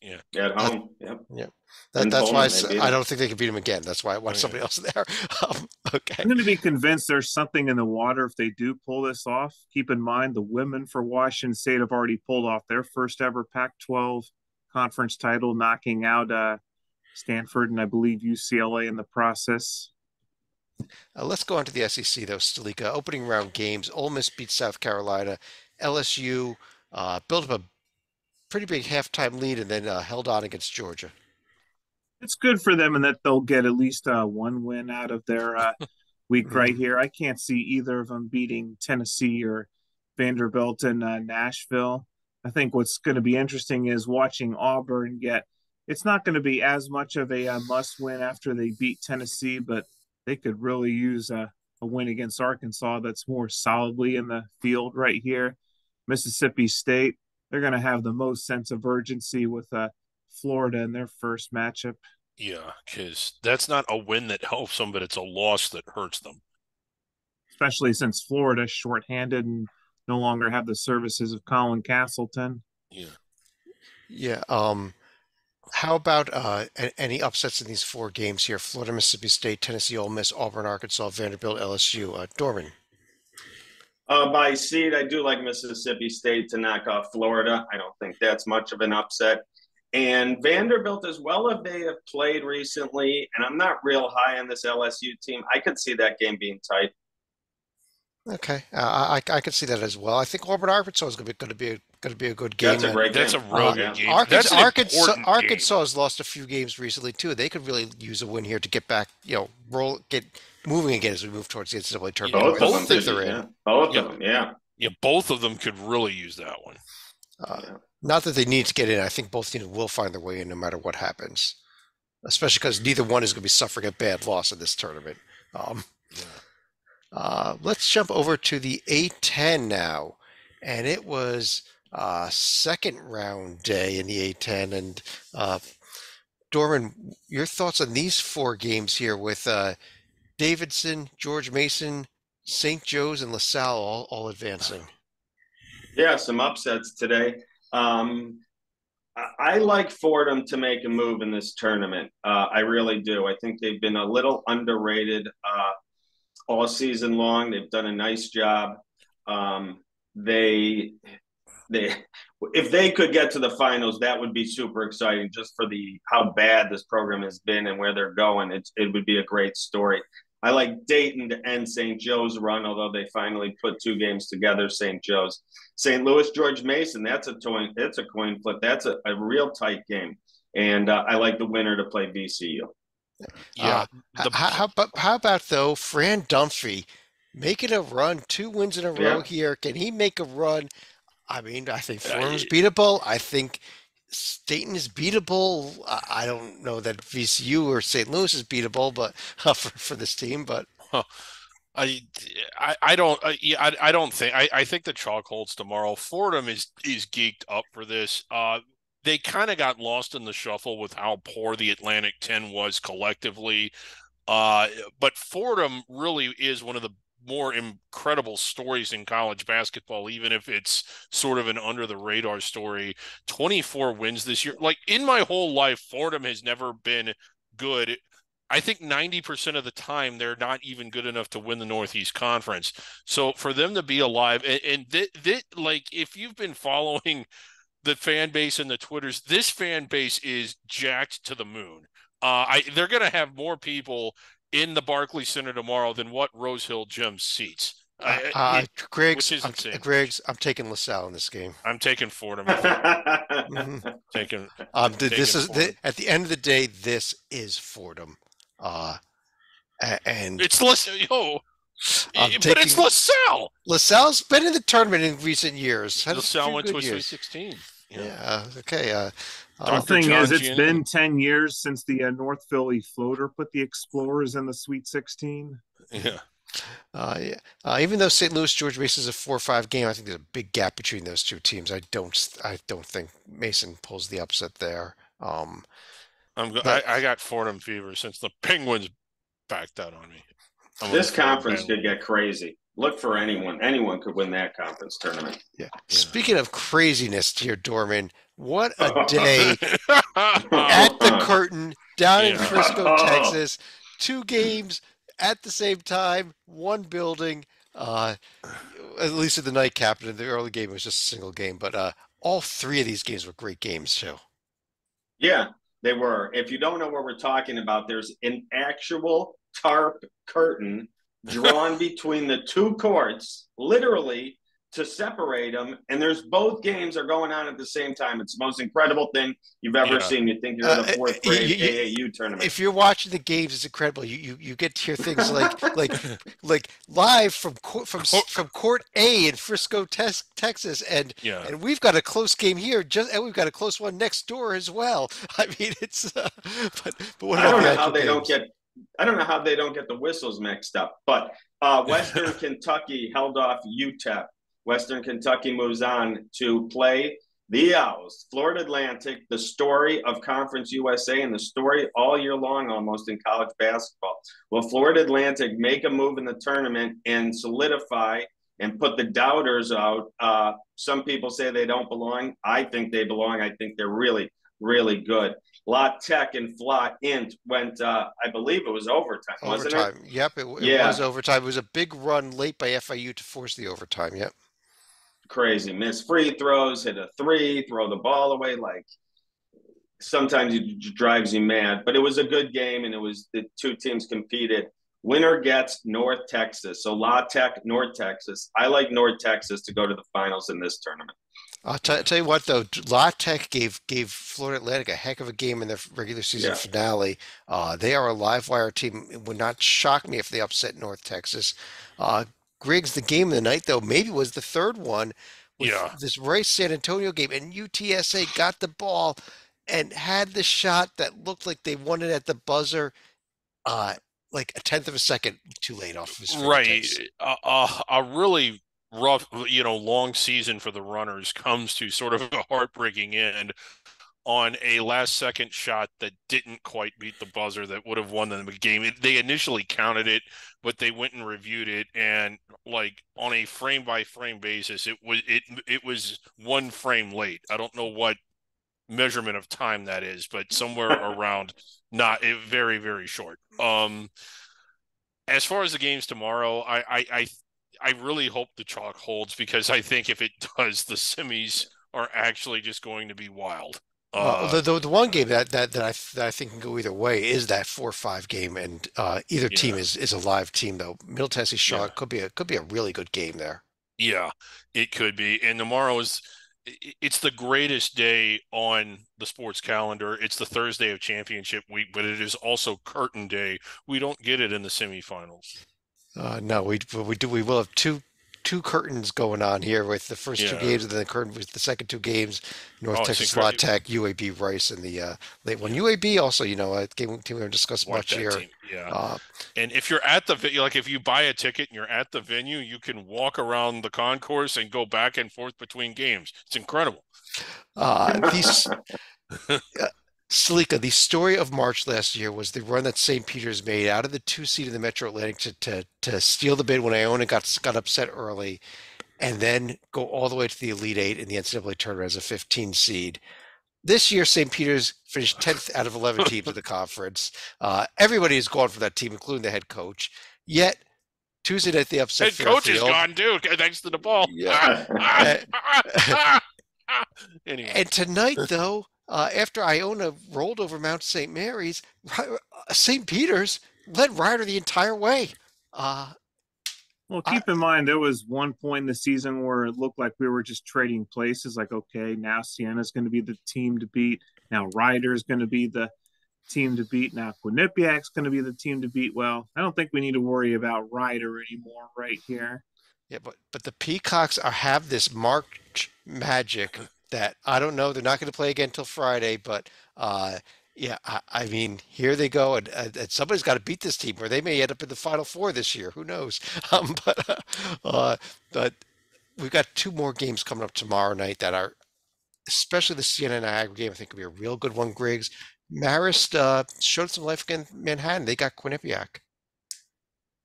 yeah. At home. Yep. Yep. That, that's why I, I, don't think they can beat them again. That's why I want oh, somebody yeah. else there. Um, okay. I'm going to be convinced there's something in the water if they do pull this off. Keep in mind the women for Washington State have already pulled off their first ever Pac-12 conference title, knocking out uh, Stanford and I believe UCLA in the process. Uh, let's go on to the SEC though, Stalika. Opening round games. Ole Miss beats South Carolina. LSU uh, built up a pretty big halftime lead and then uh, held on against Georgia. It's good for them in that they'll get at least uh, one win out of their uh, week right here. I can't see either of them beating Tennessee or Vanderbilt and uh, Nashville. I think what's going to be interesting is watching Auburn get. It's not going to be as much of a, a must win after they beat Tennessee, but they could really use a, a win against Arkansas that's more solidly in the field right here. Mississippi State, they're going to have the most sense of urgency with uh, Florida in their first matchup. Yeah, because that's not a win that helps them, but it's a loss that hurts them. Especially since Florida's shorthanded and no longer have the services of Colin Castleton. Yeah. Yeah. Um, how about uh, any upsets in these four games here? Florida, Mississippi State, Tennessee, Ole Miss, Auburn, Arkansas, Vanderbilt, LSU. Uh, Dorman. Uh, by seed, I do like Mississippi State to knock off Florida. I don't think that's much of an upset. And Vanderbilt, as well as they have played recently, and I'm not real high on this LSU team, I could see that game being tight. Okay, uh, I I could see that as well. I think Auburn Arkansas is going to be going to be a, going to be a good game. That's a great That's a real uh, good game. Arkansas Arkansas, Arkansas has lost a few games recently too. They could really use a win here to get back, you know, roll get moving again as we move towards the NCAA tournament. Yeah, both of them, yeah. Both yeah. of them, yeah. Yeah, both of them could really use that one. Uh, yeah. Not that they need to get in. I think both teams will find their way in no matter what happens. Especially because neither one is going to be suffering a bad loss in this tournament. Um, yeah. Uh, let's jump over to the A10 now. And it was uh, second round day in the A10. And uh, Dorman, your thoughts on these four games here with uh, Davidson, George Mason, St. Joe's, and LaSalle all, all advancing? Yeah, some upsets today. Um, I like Fordham to make a move in this tournament. Uh, I really do. I think they've been a little underrated uh, all season long. They've done a nice job. Um, they they if they could get to the finals, that would be super exciting just for the how bad this program has been and where they're going. It's, it would be a great story. I like Dayton to end St. Joe's run, although they finally put two games together. St. Joe's, St. Louis, George Mason. That's a coin. That's a coin flip. That's a, a real tight game, and uh, I like the winner to play VCU. Yeah. Uh, the... how, how, about how about though Fran Dunphy making a run, two wins in a row yeah. here? Can he make a run? I mean, I think Fordham's beatable. I think Dayton is beatable. I don't know that VCU or St. Louis is beatable, but uh, for for this team, but. Huh. I, I, I don't uh, I, I don't think I, I think the chalk holds tomorrow. Fordham is is geeked up for this. Uh, they kind of got lost in the shuffle with how poor the Atlantic 10 was collectively. Uh, but Fordham really is one of the more incredible stories in college basketball, even if it's sort of an under the radar story. 24 wins this year. Like in my whole life, Fordham has never been good. I think 90% of the time they're not even good enough to win the Northeast Conference. So for them to be alive and, and th- th- like if you've been following the fan base and the Twitters, this fan base is jacked to the moon. Uh, I they're going to have more people in the Barclays Center tomorrow than what Rose Hill Gym seats. Uh, uh, Griggs, I'm, Griggs, I'm taking LaSalle in this game. I'm taking Fordham. mm-hmm. Taking. Um, taking this is the, at the end of the day. This is Fordham, uh, and it's LaSalle. Yo, I'm but taking, it's LaSalle. LaSalle's been in the tournament in recent years. LaSalle went to a Sweet 16. Yeah. yeah. Okay. Uh, the thing John is, it's been 10 years since the uh, North Philly floater put the Explorers in the Sweet 16. Yeah. Uh, yeah. Uh, even though St. Louis George Mason is a four or five game, I think there's a big gap between those two teams. I don't, I don't think Mason pulls the upset there. Um, I'm, go- but, I, I, got Fordham fever since the Penguins backed out on me. I'm this conference could get crazy. Look for anyone. Anyone could win that conference tournament. Yeah. yeah. Speaking of craziness here, Dorman, what a day at the curtain down yeah. in Frisco, Texas. Two games at the same time, one building. Uh, at least in the nightcap, and in the early game, it was just a single game. But uh, all three of these games were great games too. Yeah, they were. If you don't know what we're talking about, there's an actual tarp curtain drawn between the two courts, literally to separate them. And there's both games are going on at the same time. It's the most incredible thing you've ever yeah. seen. You think you're in a uh, fourth grade you, AAU tournament. If you're watching the games, it's incredible. You you, you get to hear things like like like live from court, from from Court A in Frisco, Texas, and yeah. and we've got a close game here. Just and we've got a close one next door as well. I mean, it's uh, but but what I don't know how they games? don't get. I don't know how they don't get the whistles mixed up, but uh, Western Kentucky held off UTEP Western Kentucky moves on to play the Owls, Florida Atlantic, the story of Conference USA and the story all year long almost in college basketball. Will Florida Atlantic make a move in the tournament and solidify and put the doubters out? Uh, some people say they don't belong. I think they belong. I think they're really, really good. La Tech and Fla Int went, uh, I believe it was overtime, wasn't overtime. it? Yep, it, it yeah. was overtime. It was a big run late by FIU to force the overtime. Yep crazy. Miss free throws, hit a three, throw the ball away. Like sometimes it drives you mad. But it was a good game, and it was the two teams competed. Winner gets North Texas. So La Tech, North Texas. I like North Texas to go to the finals in this tournament. I'll t- tell you what, though, La Tech gave gave Florida Atlantic a heck of a game in their regular season yeah. finale. Uh, they are a live wire team. It would not shock me if they upset North Texas. Uh, Griggs, the game of the night, though, maybe was the third one. yeah. This Rice San Antonio game, and UTSA got the ball and had the shot that looked like they won it at the buzzer, uh, like a tenth of a second too late off of his right. Uh, uh, a really rough, you know, long season for the runners comes to sort of a heartbreaking end on a last second shot that didn't quite beat the buzzer that would have won them the game. It, they initially counted it, but they went and reviewed it and like on a frame by frame basis, it was it it was one frame late. I don't know what measurement of time that is, but somewhere around not it, very very short. Um as far as the games tomorrow, I I I, I really hope the chalk holds because I think if it does, the semis are actually just going to be wild. Uh, the, the the one game that that that I that I think can go either way is that four five game, and uh, either team is is a live team though. Middle Tennessee Charlotte Yeah. could be a could be a really good game there. Yeah, it could be. And tomorrow is it's the greatest day on the sports calendar. It's the Thursday of championship week, but it is also curtain day. We don't get it in the semifinals. Uh, no, we we do we will have two two curtains going on here with the first two games and then the curtain with the second two games. North Oh, Texas La. Tech, UAB Rice, and the uh, late one. UAB also, you know, a game team we haven't discussed Watch much here. team. Yeah. Uh, And if you're at the like if you buy a ticket and you're at the venue, you can walk around the concourse and go back and forth between games. It's incredible. uh, these uh, Salika, the story of March last year was the run that St. Peter's made out of the two seed in the Metro Atlantic to, to, to steal the bid when Iona got got upset early, and then go all the way to the Elite Eight in the NCAA tournament as a 15 seed. This year, St. Peter's finished 10th out of 11 teams in the conference. Uh, everybody has gone for that team, including the head coach. Yet Tuesday night they upset Head coach is gone too, thanks to the ball. Yeah. anyway, And tonight, though, uh, after Iona rolled over Mount St. Mary's, uh, St. Peter's led Rider the entire way. Uh, Well, I- keep in mind there was one point in the season where it looked like we were just trading places. Like, okay, now Siena's going to be the team to beat. Now Rider's going to be the team to beat. Now Quinnipiac's going to be the team to beat. Well, I don't think we need to worry about Rider anymore right here. yeah, but but the Peacocks are have this March magic that I don't know. They're not going to play again until Friday, but uh, yeah, I, I mean, here they go, and, and somebody's got to beat this team, or they may end up in the Final Four this year. Who knows? Um, but uh, but we've got two more games coming up tomorrow night that are, especially the Siena Niagara game. I think will be a real good one. Griggs, Marist uh, showed some life against Manhattan. They got Quinnipiac.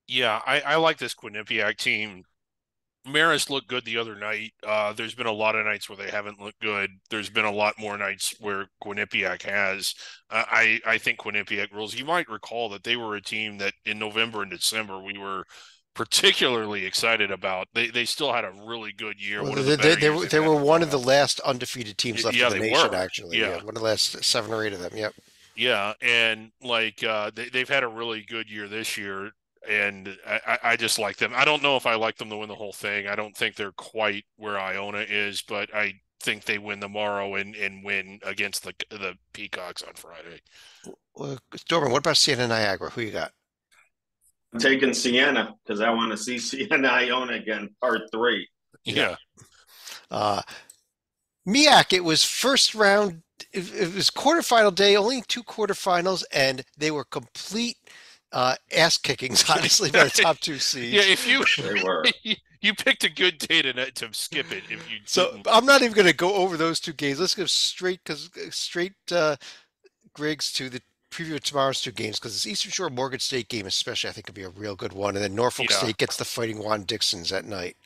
yeah, I, I like this Quinnipiac team. Maris looked good the other night. Uh, there's been a lot of nights where they haven't looked good. There's been a lot more nights where Quinnipiac has. Uh, I I think Quinnipiac rules. You might recall that they were a team that in November and December we were particularly excited about. They they still had a really good year. Well, they, the they, they were they were one of the last undefeated teams left yeah, in the nation. were. Actually, Yeah. one of the last seven or eight of them. Yep. Yeah, and like uh, they they've had a really good year this year, and I, I I just like them. I don't know if I like them to win the whole thing. I don't think they're quite where Iona is, but I think they win tomorrow and and win against the the Peacocks on Friday. Well, Dorman, what about Siena Niagara? Who you got? I'm taking Siena because I want to see Siena Iona again, part three. Yeah, Uh, MEAC, it was first round. It, it was quarterfinal day, only two quarterfinals, and they were complete uh, ass kickings, honestly, by the top two seeds. yeah. If you They were. you picked a good day to to skip it, if you So didn't. I'm not even going to go over those two games. Let's go straight because straight uh, Griggs to the preview of tomorrow's two games because this Eastern Shore Morgan State game, especially, I think, could be a real good one. And then Norfolk Yeah. State gets the Fighting Juan Dixons at night.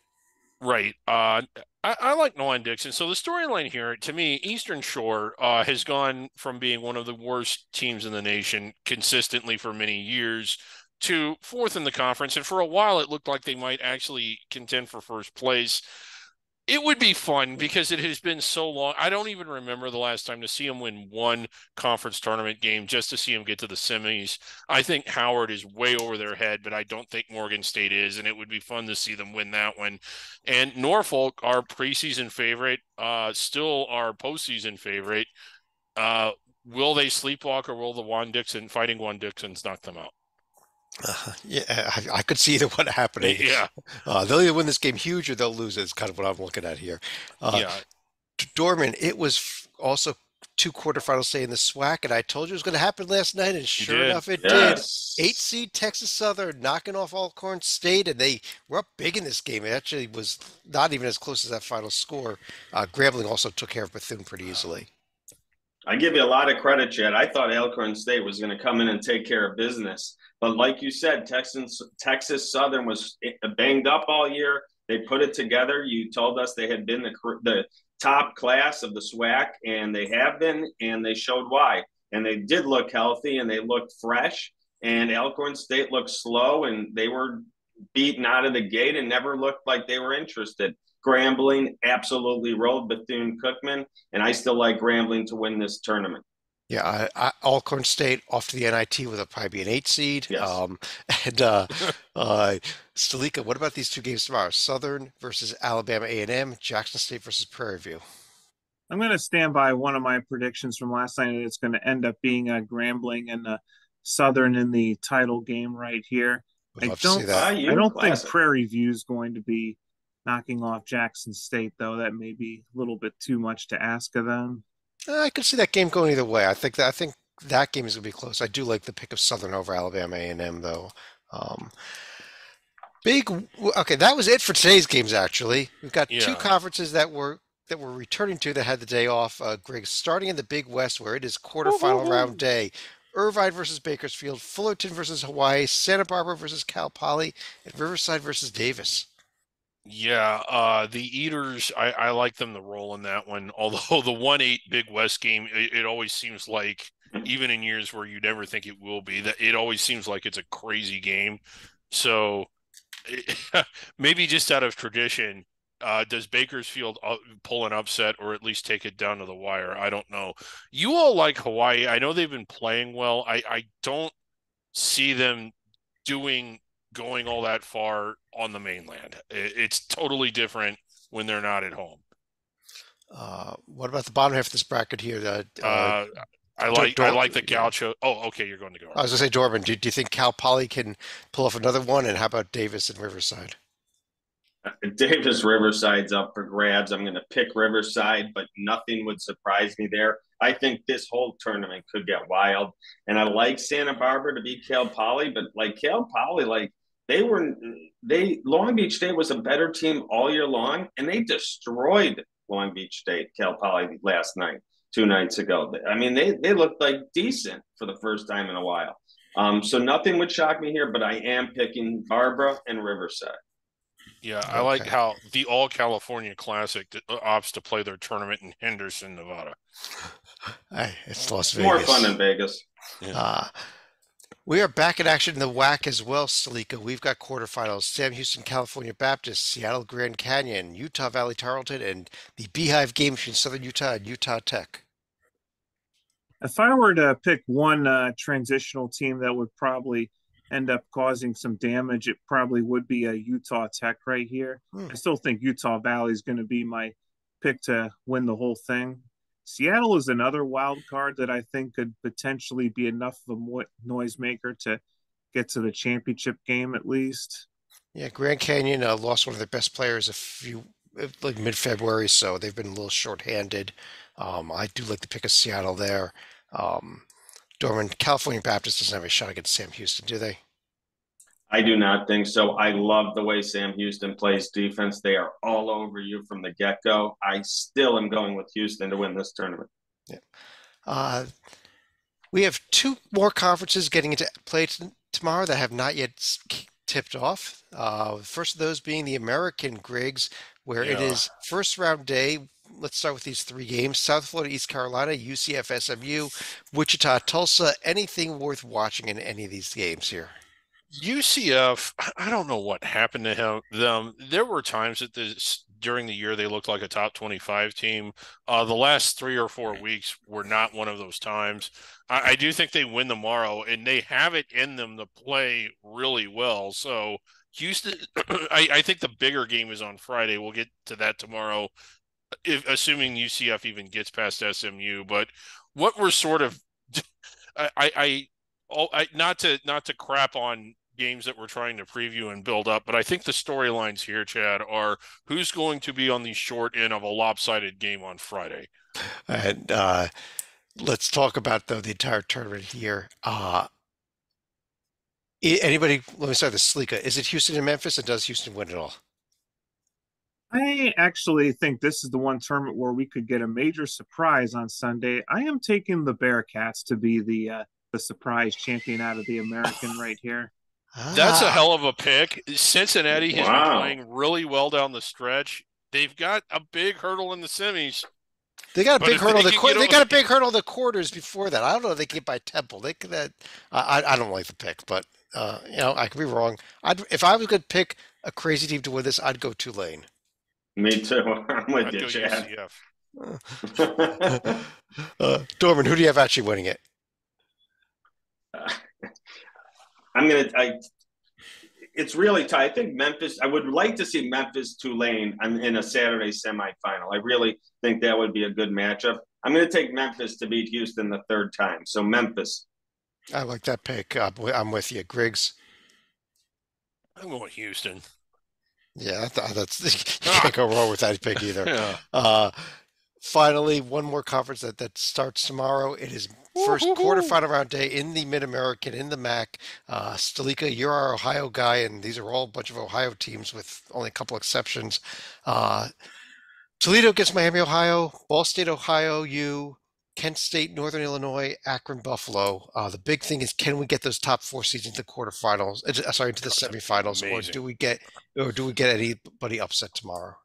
Right. Uh, I, I like Nolan Dixon. So the storyline here, to me, Eastern Shore uh, has gone from being one of the worst teams in the nation consistently for many years to fourth in the conference. And for a while, it looked like they might actually contend for first place. It would be fun because it has been so long. I don't even remember the last time to see him win one conference tournament game just to see him get to the semis. I think Howard is way over their head, but I don't think Morgan State is, and it would be fun to see them win that one. And Norfolk, our preseason favorite, uh, still our postseason favorite. Uh, will they sleepwalk or will the Juan Dixon fighting Juan Dixons knock them out? Uh, yeah, I, I could see either one happening. Yeah, Uh, they'll either win this game huge or they'll lose it. Is kind of what I'm looking at here. Uh, yeah, Dorman, it was f- also two quarterfinals stay in the SWAC, and I told you it was going to happen last night, and sure did. enough, it Yes. did. Eight seed Texas Southern knocking off Alcorn State, and they were up big in this game. It actually was not even as close as that final score. Uh, Grambling also took care of Bethune pretty easily. I give you a lot of credit, Chad. I thought Alcorn State was going to come in and take care of business, but like you said, Texas Texas Southern was banged up all year. They put it together. You told us they had been the the top class of the SWAC, and they have been, and they showed why. And they did look healthy, and they looked fresh. And Alcorn State looked slow, and they were beaten out of the gate, and never looked like they were interested. Grambling absolutely rolled Bethune Cookman, and I still like Grambling to win this tournament. Yeah, I, I, Alcorn State off to the NIT with a probably be an eight seed. Yes. Um, and uh, uh, Stalika, what about these two games tomorrow? Southern versus Alabama A&M, Jackson State versus Prairie View. I'm going to stand by one of my predictions from last night. and It's going to end up being a Grambling and uh, Southern in the title game right here. I love to see don't- that. Ah, you I don't think Prairie View is going to be knocking off Jackson State, though. That may be a little bit too much to ask of them. Uh, I could see that game going either way. I think that I think that game is going to be close. I do like the pick of Southern over Alabama A&M though. Um, big. Okay, that was it for today's games. Actually, we've got two conferences that were that we're returning to that had the day off. Uh, Greg, starting in the Big West, where it is quarterfinal round day. Irvine versus Bakersfield, Fullerton versus Hawaii, Santa Barbara versus Cal Poly, and Riverside versus Davis. Yeah, uh, the Eaters, I, I like them to roll in that one. Although the one eight Big West game, it, it always seems like, even in years where you never think it will be, that it always seems like it's a crazy game. So maybe just out of tradition, uh, does Bakersfield pull an upset or at least take it down to the wire? I don't know. You all like Hawaii. I know they've been playing well. I, I don't see them doing going all that far on the mainland. It's totally different when they're not at home. Uh, what about the bottom half of this bracket here? Uh, uh, Uh, I Dor- like I like the Gaucho. Oh, okay, you're going to go. I was gonna say, Dorman, do, do you think Cal Poly can pull off another one? And how about Davis and Riverside? Davis Riverside's up for grabs. I'm going to pick Riverside, but nothing would surprise me there. I think this whole tournament could get wild, and I like Santa Barbara to beat Cal Poly, but like Cal Poly, like they were, they Long Beach State was a better team all year long, and they destroyed Long Beach State, Cal Poly last night, two nights ago. I mean, they they looked like decent for the first time in a while. Um, so nothing would shock me here, but I am picking Barbara and Riverside. Yeah, I like how the All California Classic that, uh, opts to play their tournament in Henderson, Nevada. Hey, it's Las Vegas. More fun in Vegas. Uh, we are back in action in the WAC as well, Salika. We've got quarterfinals: Sam Houston, California Baptist, Seattle Grand Canyon, Utah Valley Tarleton, and the Beehive game between Southern Utah and Utah Tech. If I were to pick one uh, transitional team that would probably end up causing some damage, it probably would be a Utah Tech right here. Hmm. I still think Utah Valley is going to be my pick to win the whole thing. Seattle is another wild card that I think could potentially be enough of a noisemaker to get to the championship game at least. Yeah, Grand Canyon uh, lost one of their best players a few, like mid-February, so they've been a little short-handed. Um, I do like the pick of Seattle there. Um, Dorman, California Baptist doesn't have a shot against Sam Houston, do they? I do not think so. I love the way Sam Houston plays defense. They are all over you from the get go. I still am going with Houston to win this tournament. Uh, we have two more conferences getting into play t- tomorrow that have not yet tipped off. Uh, the first of those being the American Griggs, where it Yeah. is first round day. Let's start with these three games: South Florida, East Carolina, UCF, SMU, Wichita, Tulsa. Anything worth watching in any of these games here? UCF, I don't know what happened to him. Them. There were times that this during the year they looked like a top twenty-five team. Uh, the last three or four weeks were not one of those times. I, I do think they win tomorrow, and they have it in them to play really well. So Houston, I, I think the bigger game is on Friday. We'll get to that tomorrow, if assuming UCF even gets past SMU. But what we're sort of, I, I, I, all, I not to not to crap on games that we're trying to preview and build up, but I think the storylines here, Chad, are who's going to be on the short end of a lopsided game on Friday. And uh, let's talk about though the entire tournament here. Uh, anybody? Let me start with Sleeka. Is it Houston and Memphis, and does Houston win it all? I actually think this is the one tournament where we could get a major surprise on Sunday. I am taking the Bearcats to be the uh, the surprise champion out of the American right here. That's a ah. hell of a pick. Cincinnati has wow. been playing really well down the stretch. They've got a big hurdle in the semis. They got a big hurdle. The qu- they got a big hurdle the quarters before that. I don't know. if They get by Temple. They could. Uh, I I don't like the pick, but uh, you know I could be wrong. I'd if I was going to pick a crazy team to win this, I'd go Tulane. Me too. I'm with I'd you, Chad. uh, Dorman, who do you have actually winning it? I'm gonna. I. It's really tight. I think Memphis. I would like to see Memphis Tulane and in a Saturday semifinal. I really think that would be a good matchup. I'm going to take Memphis to beat Houston the third time. So Memphis. I like that pick. I'm with you, Griggs. I'm going Houston. Yeah, that's you can't go wrong with that pick either. yeah. uh, finally, one more conference that, that starts tomorrow. It is first quarterfinal round day in the Mid American, in the MAC. Uh, Stalika, you're our Ohio guy, and these are all a bunch of Ohio teams with only a couple exceptions. Uh, Toledo gets Miami, Ohio, Ball State, Ohio, U, Kent State, Northern Illinois, Akron, Buffalo. Uh, the big thing is, can we get those top four seeds into the quarterfinals? Uh, sorry, into the semifinals, Amazing. or do we get, or do we get anybody upset tomorrow?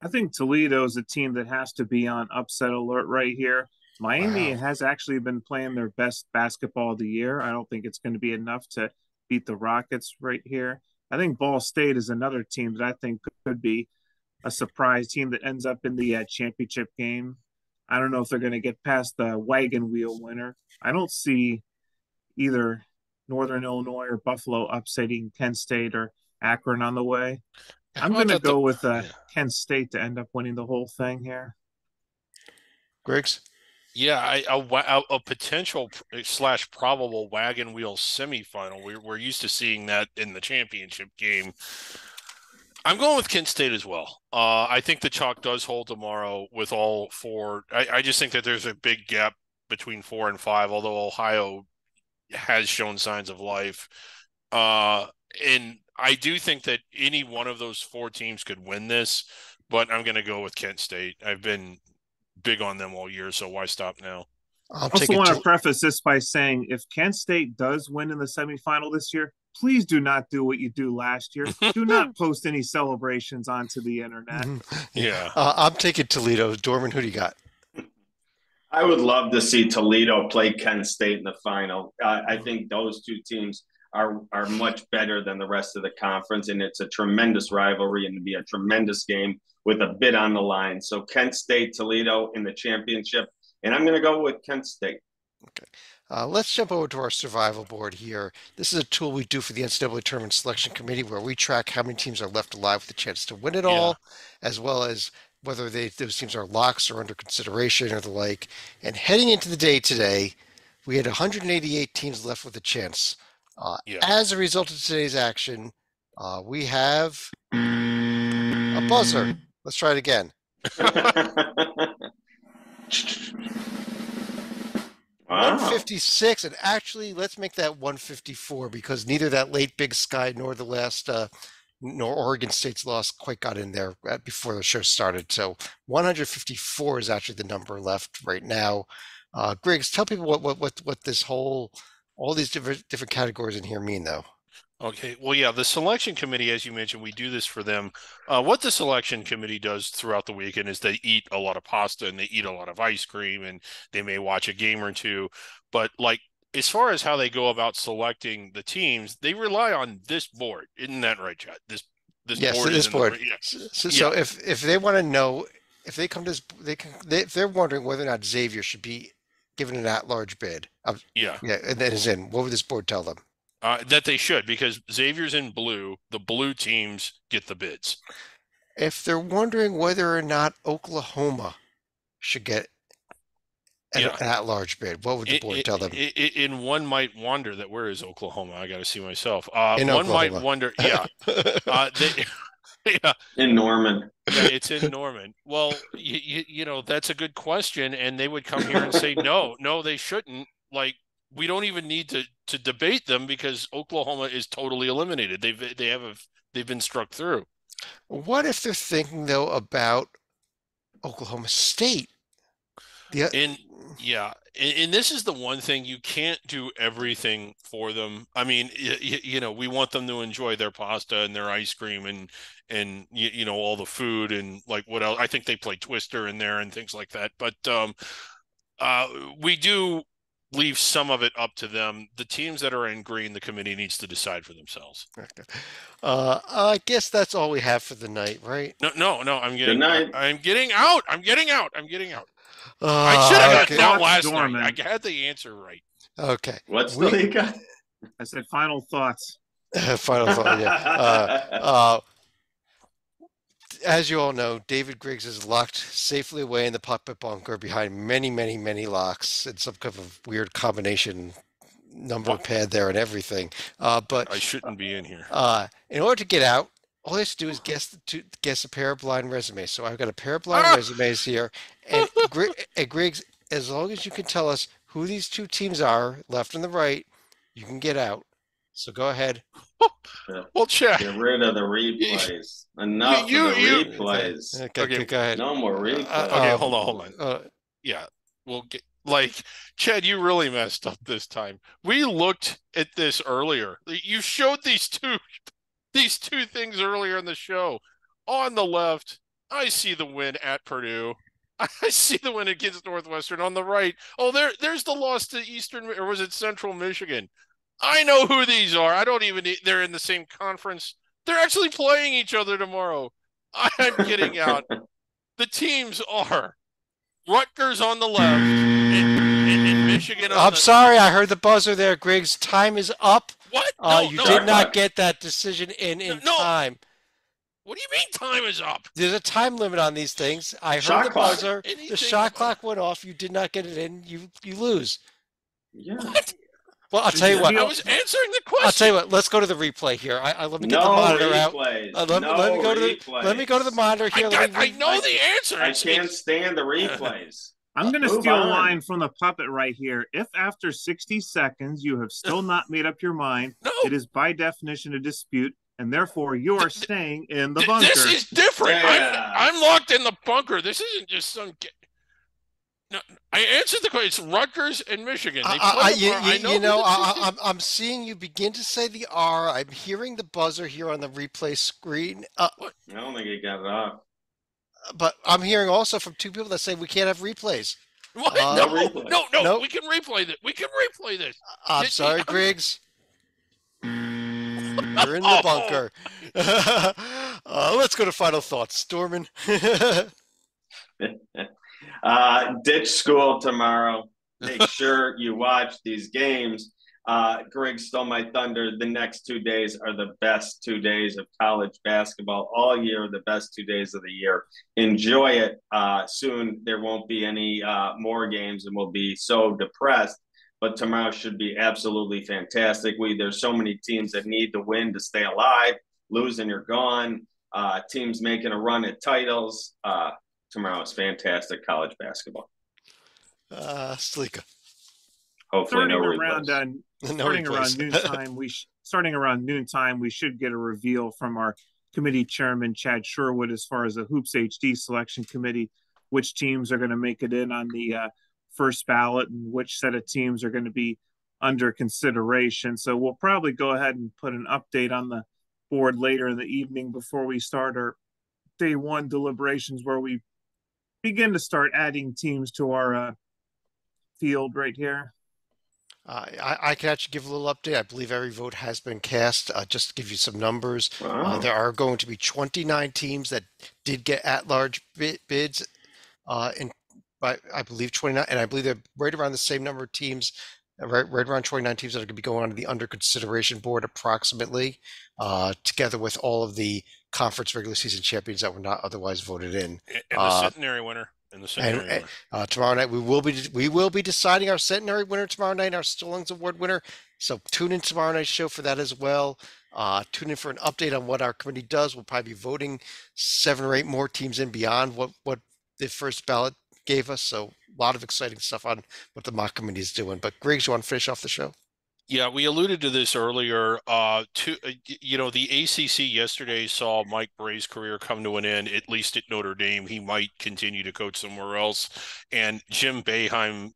I think Toledo is a team that has to be on upset alert right here. Miami wow. has actually been playing their best basketball of the year. I don't think it's going to be enough to beat the Rockets right here. I think Ball State is another team that I think could be a surprise team that ends up in the uh, championship game. I don't know if they're going to get past the wagon wheel winner. I don't see either Northern Illinois or Buffalo upsetting Kent State or Akron on the way. I'm going to go the, with uh, yeah. Kent State to end up winning the whole thing here. Griggs? Yeah, I, a, a, potential slash probable wagon wheel semifinal. We're, we're used to seeing that in the championship game. I'm going with Kent State as well. Uh, I think the chalk does hold tomorrow with all four. I, I just think that there's a big gap between four and five, although Ohio has shown signs of life. Uh, and I do think that any one of those four teams could win this, but I'm going to go with Kent State. I've been big on them all year, so why stop now? i also want to preface this by saying if Kent State does win in the semifinal this year, please do not do what you do last year. do not post any celebrations onto the internet. Yeah. Uh, I'm taking Toledo. Dorman, who do you got? I would love to see Toledo play Kent State in the final. Uh, I think those two teams are are much better than the rest of the conference, and it's a tremendous rivalry and to be a tremendous game with a bid on the line. So Kent State, Toledo in the championship, and I'm going to go with Kent State. Okay. Uh, let's jump over to our survival board here. This is a tool we do for the NCAA Tournament Selection Committee where we track how many teams are left alive with a chance to win it yeah. all, as well as whether they, those teams are locks or under consideration or the like. And heading into the day today, we had 188 teams left with a chance. Uh, yeah. As a result of today's action, uh, we have a buzzer. Let's try it again. Wow. 156, and actually, let's make that 154 because neither that late Big Sky nor the last, uh, nor Oregon State's loss quite got in there before the show started. So 154 is actually the number left right now. Uh, Griggs, tell people what, what what what this whole all these different different categories in here mean, though. Okay. Well, yeah, the selection committee, as you mentioned, we do this for them. Uh, what the selection committee does throughout the weekend is they eat a lot of pasta and they eat a lot of ice cream and they may watch a game or two. But like as far as how they go about selecting the teams, they rely on this board. Isn't that right, Chad? This this yes, board. this board. The, yeah. So, so yeah. if if they want to know if they come to this, they can. They, if they're wondering whether or not Xavier should be given an at-large bid. Of, yeah. Yeah, and that is in. What would this board tell them? Uh, that they should because Xavier's in blue. The blue teams get the bids. If they're wondering whether or not Oklahoma should get an, Yeah. an at-large bid? What would the board I- tell them? I- I- in one might wonder that where is Oklahoma? I got to see myself. Uh, one might wonder, yeah, uh, they, yeah, In Norman. yeah, it's in Norman. Well, you, you, you know, that's a good question. And they would come here and say, no, no, they shouldn't. Like, we don't even need to, to debate them because Oklahoma is totally eliminated. They've, they have, a, they've been struck through. What if they're thinking though about Oklahoma State? The, o- And yeah, and, and this is the one thing you can't do everything for them. I mean, you, you know, we want them to enjoy their pasta and their ice cream and and you, you know all the food and like what else. I think they play Twister in there and things like that. But um, uh, we do leave some of it up to them. The teams that are in green, the committee needs to decide for themselves. uh, I guess that's all we have for the night, right? No, no, no. I'm getting. night. I'm getting out. I'm getting out. I'm getting out. Uh, I should have okay. gotten out Thoughts, last night. I had the answer right. Okay. What's We- the league? got? I said final thoughts. Final thought. Yeah. Uh, uh, as you all know, David Griggs is locked safely away in the puppet bunker behind many, many, many locks and some kind of weird combination number pad there and everything. Uh, but I shouldn't be in here. uh, in order to get out, all he have to do is guess the two, guess a pair of blind resumes. So I've got a pair of blind Ah! resumes here, and, Gri- and Griggs, as long as you can tell us who these two teams are, left and the right, you can get out. So go ahead. Well, Chad. Get rid of the replays. Enough You- of the you- replays. Okay, Okay, go- go ahead. No more replays. Uh, Okay, um, hold on, hold on. Uh, Yeah, we'll get like Chad. You really messed up this time. We looked at this earlier. You showed these two, these two things earlier in the show. On the left, I see the win at Purdue. I see the win against Northwestern. On the right, oh, there, there's the loss to Eastern, or was it Central Michigan? I know who these are. I don't even. They're in the same conference. They're actually playing each other tomorrow. I'm getting out. the teams are Rutgers on the left and, and, and Michigan I'm the sorry, I heard the buzzer there, Griggs. Time is up. What? Uh, No, you no. did not Fuck. get that decision in in No. time. What do you mean time is up? There's a time limit on these things. I heard Shot the clock. buzzer. Anything The shot clock went off. You did not get it in. You you lose. yeah. What? Well, I'll tell you what. I was answering the question. I'll tell you what. Let's go to the replay here. I, I let me get the No monitor out. replays. Uh, let, no let me go to the replays. let me go to the monitor I, here. got, Let me I read- know the answer. I can't stand the replays. I'm going to Move steal a line from the puppet right here. If after 60 seconds you have still not made up your mind, no, it is by definition a dispute, and therefore you are Th- staying in the th- bunker. this is different. Yeah. I'm, I'm locked in the bunker. This isn't just some. Ga- no, I answered the question. It's Rutgers and Michigan. They I, I, you, you, I know, you know I, I, I'm I'm seeing you begin to say the R. I'm hearing the buzzer here on the replay screen. Uh, I don't think he got it off. But I'm hearing also from two people that say we can't have replays. What? Uh, no, No replay. no, no. Nope. We can replay this. We can replay this. I'm Did- sorry, I'm- Griggs. You're in the bunker. uh, let's go to final thoughts, Storman. Uh, ditch school tomorrow. Make sure you watch these games. Uh, Greg stole my thunder. The next two days are the best two days of college basketball all year, the best two days of the year. Enjoy it. Uh, soon there won't be any uh, more games and we'll be so depressed. But tomorrow should be absolutely fantastic. We there's so many teams that need to win to stay alive. Losing, you're gone. Uh, teams making a run at titles. Uh, tomorrow is fantastic college basketball. uh, Slika. Hopefully, starting no around replays. No starting around noontime, we sh- starting around noontime, we should get a reveal from our committee chairman Chad Sherwood as far as the Hoops HD selection committee, which teams are going to make it in on the uh, first ballot and which set of teams are going to be under consideration. So we'll probably go ahead and put an update on the board later in the evening before we start our day one deliberations, where we begin to start adding teams to our uh, field right here. Uh, I, I can actually give a little update. I believe every vote has been cast. Uh, just to give you some numbers, uh, there are going to be 29 teams that did get at-large bid, bids, uh, in by I believe 29, and I believe they're right around the same number of teams, uh, right, right around 29 teams that are going to be going on to the under consideration board, approximately, uh, together with all of the conference regular season champions that were not otherwise voted in. And the Uh, centenary winner. In the centenary. and- Uh, tomorrow night we will be we will be deciding our centenary winner tomorrow night, our Stillings Award winner. So tune in tomorrow night's show for that as well. Uh, tune in for an update on what our committee does. We'll probably be voting seven or eight more teams in beyond what what the first ballot gave us. So a lot of exciting stuff on what the mock committee is doing. But Griggs, you want to finish off the show? Yeah, we alluded to this earlier. Uh, to uh, you know, the ACC yesterday saw Mike Brey's career come to an end, at least at Notre Dame. He might continue to coach somewhere else. And Jim Boeheim,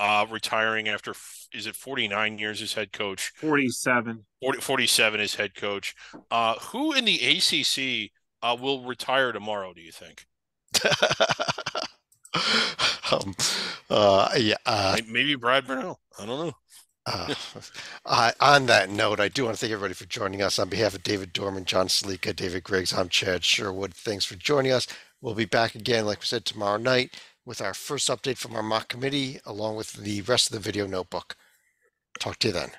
uh, retiring after f- is it 49 years as head coach, 47. 40, 47 as head coach. Uh, who in the ACC uh, will retire tomorrow? Do you think? um, uh, yeah. Uh, Like, Maybe Brad Brownell. I don't know. Uh, I, on that note, I do want to thank everybody for joining us. On behalf of David Dorman, John Salika, David Griggs, I'm Chad Sherwood. Thanks for joining us. We'll be back again, like we said, tomorrow night with our first update from our mock committee, along with the rest of the video notebook. Talk to you then.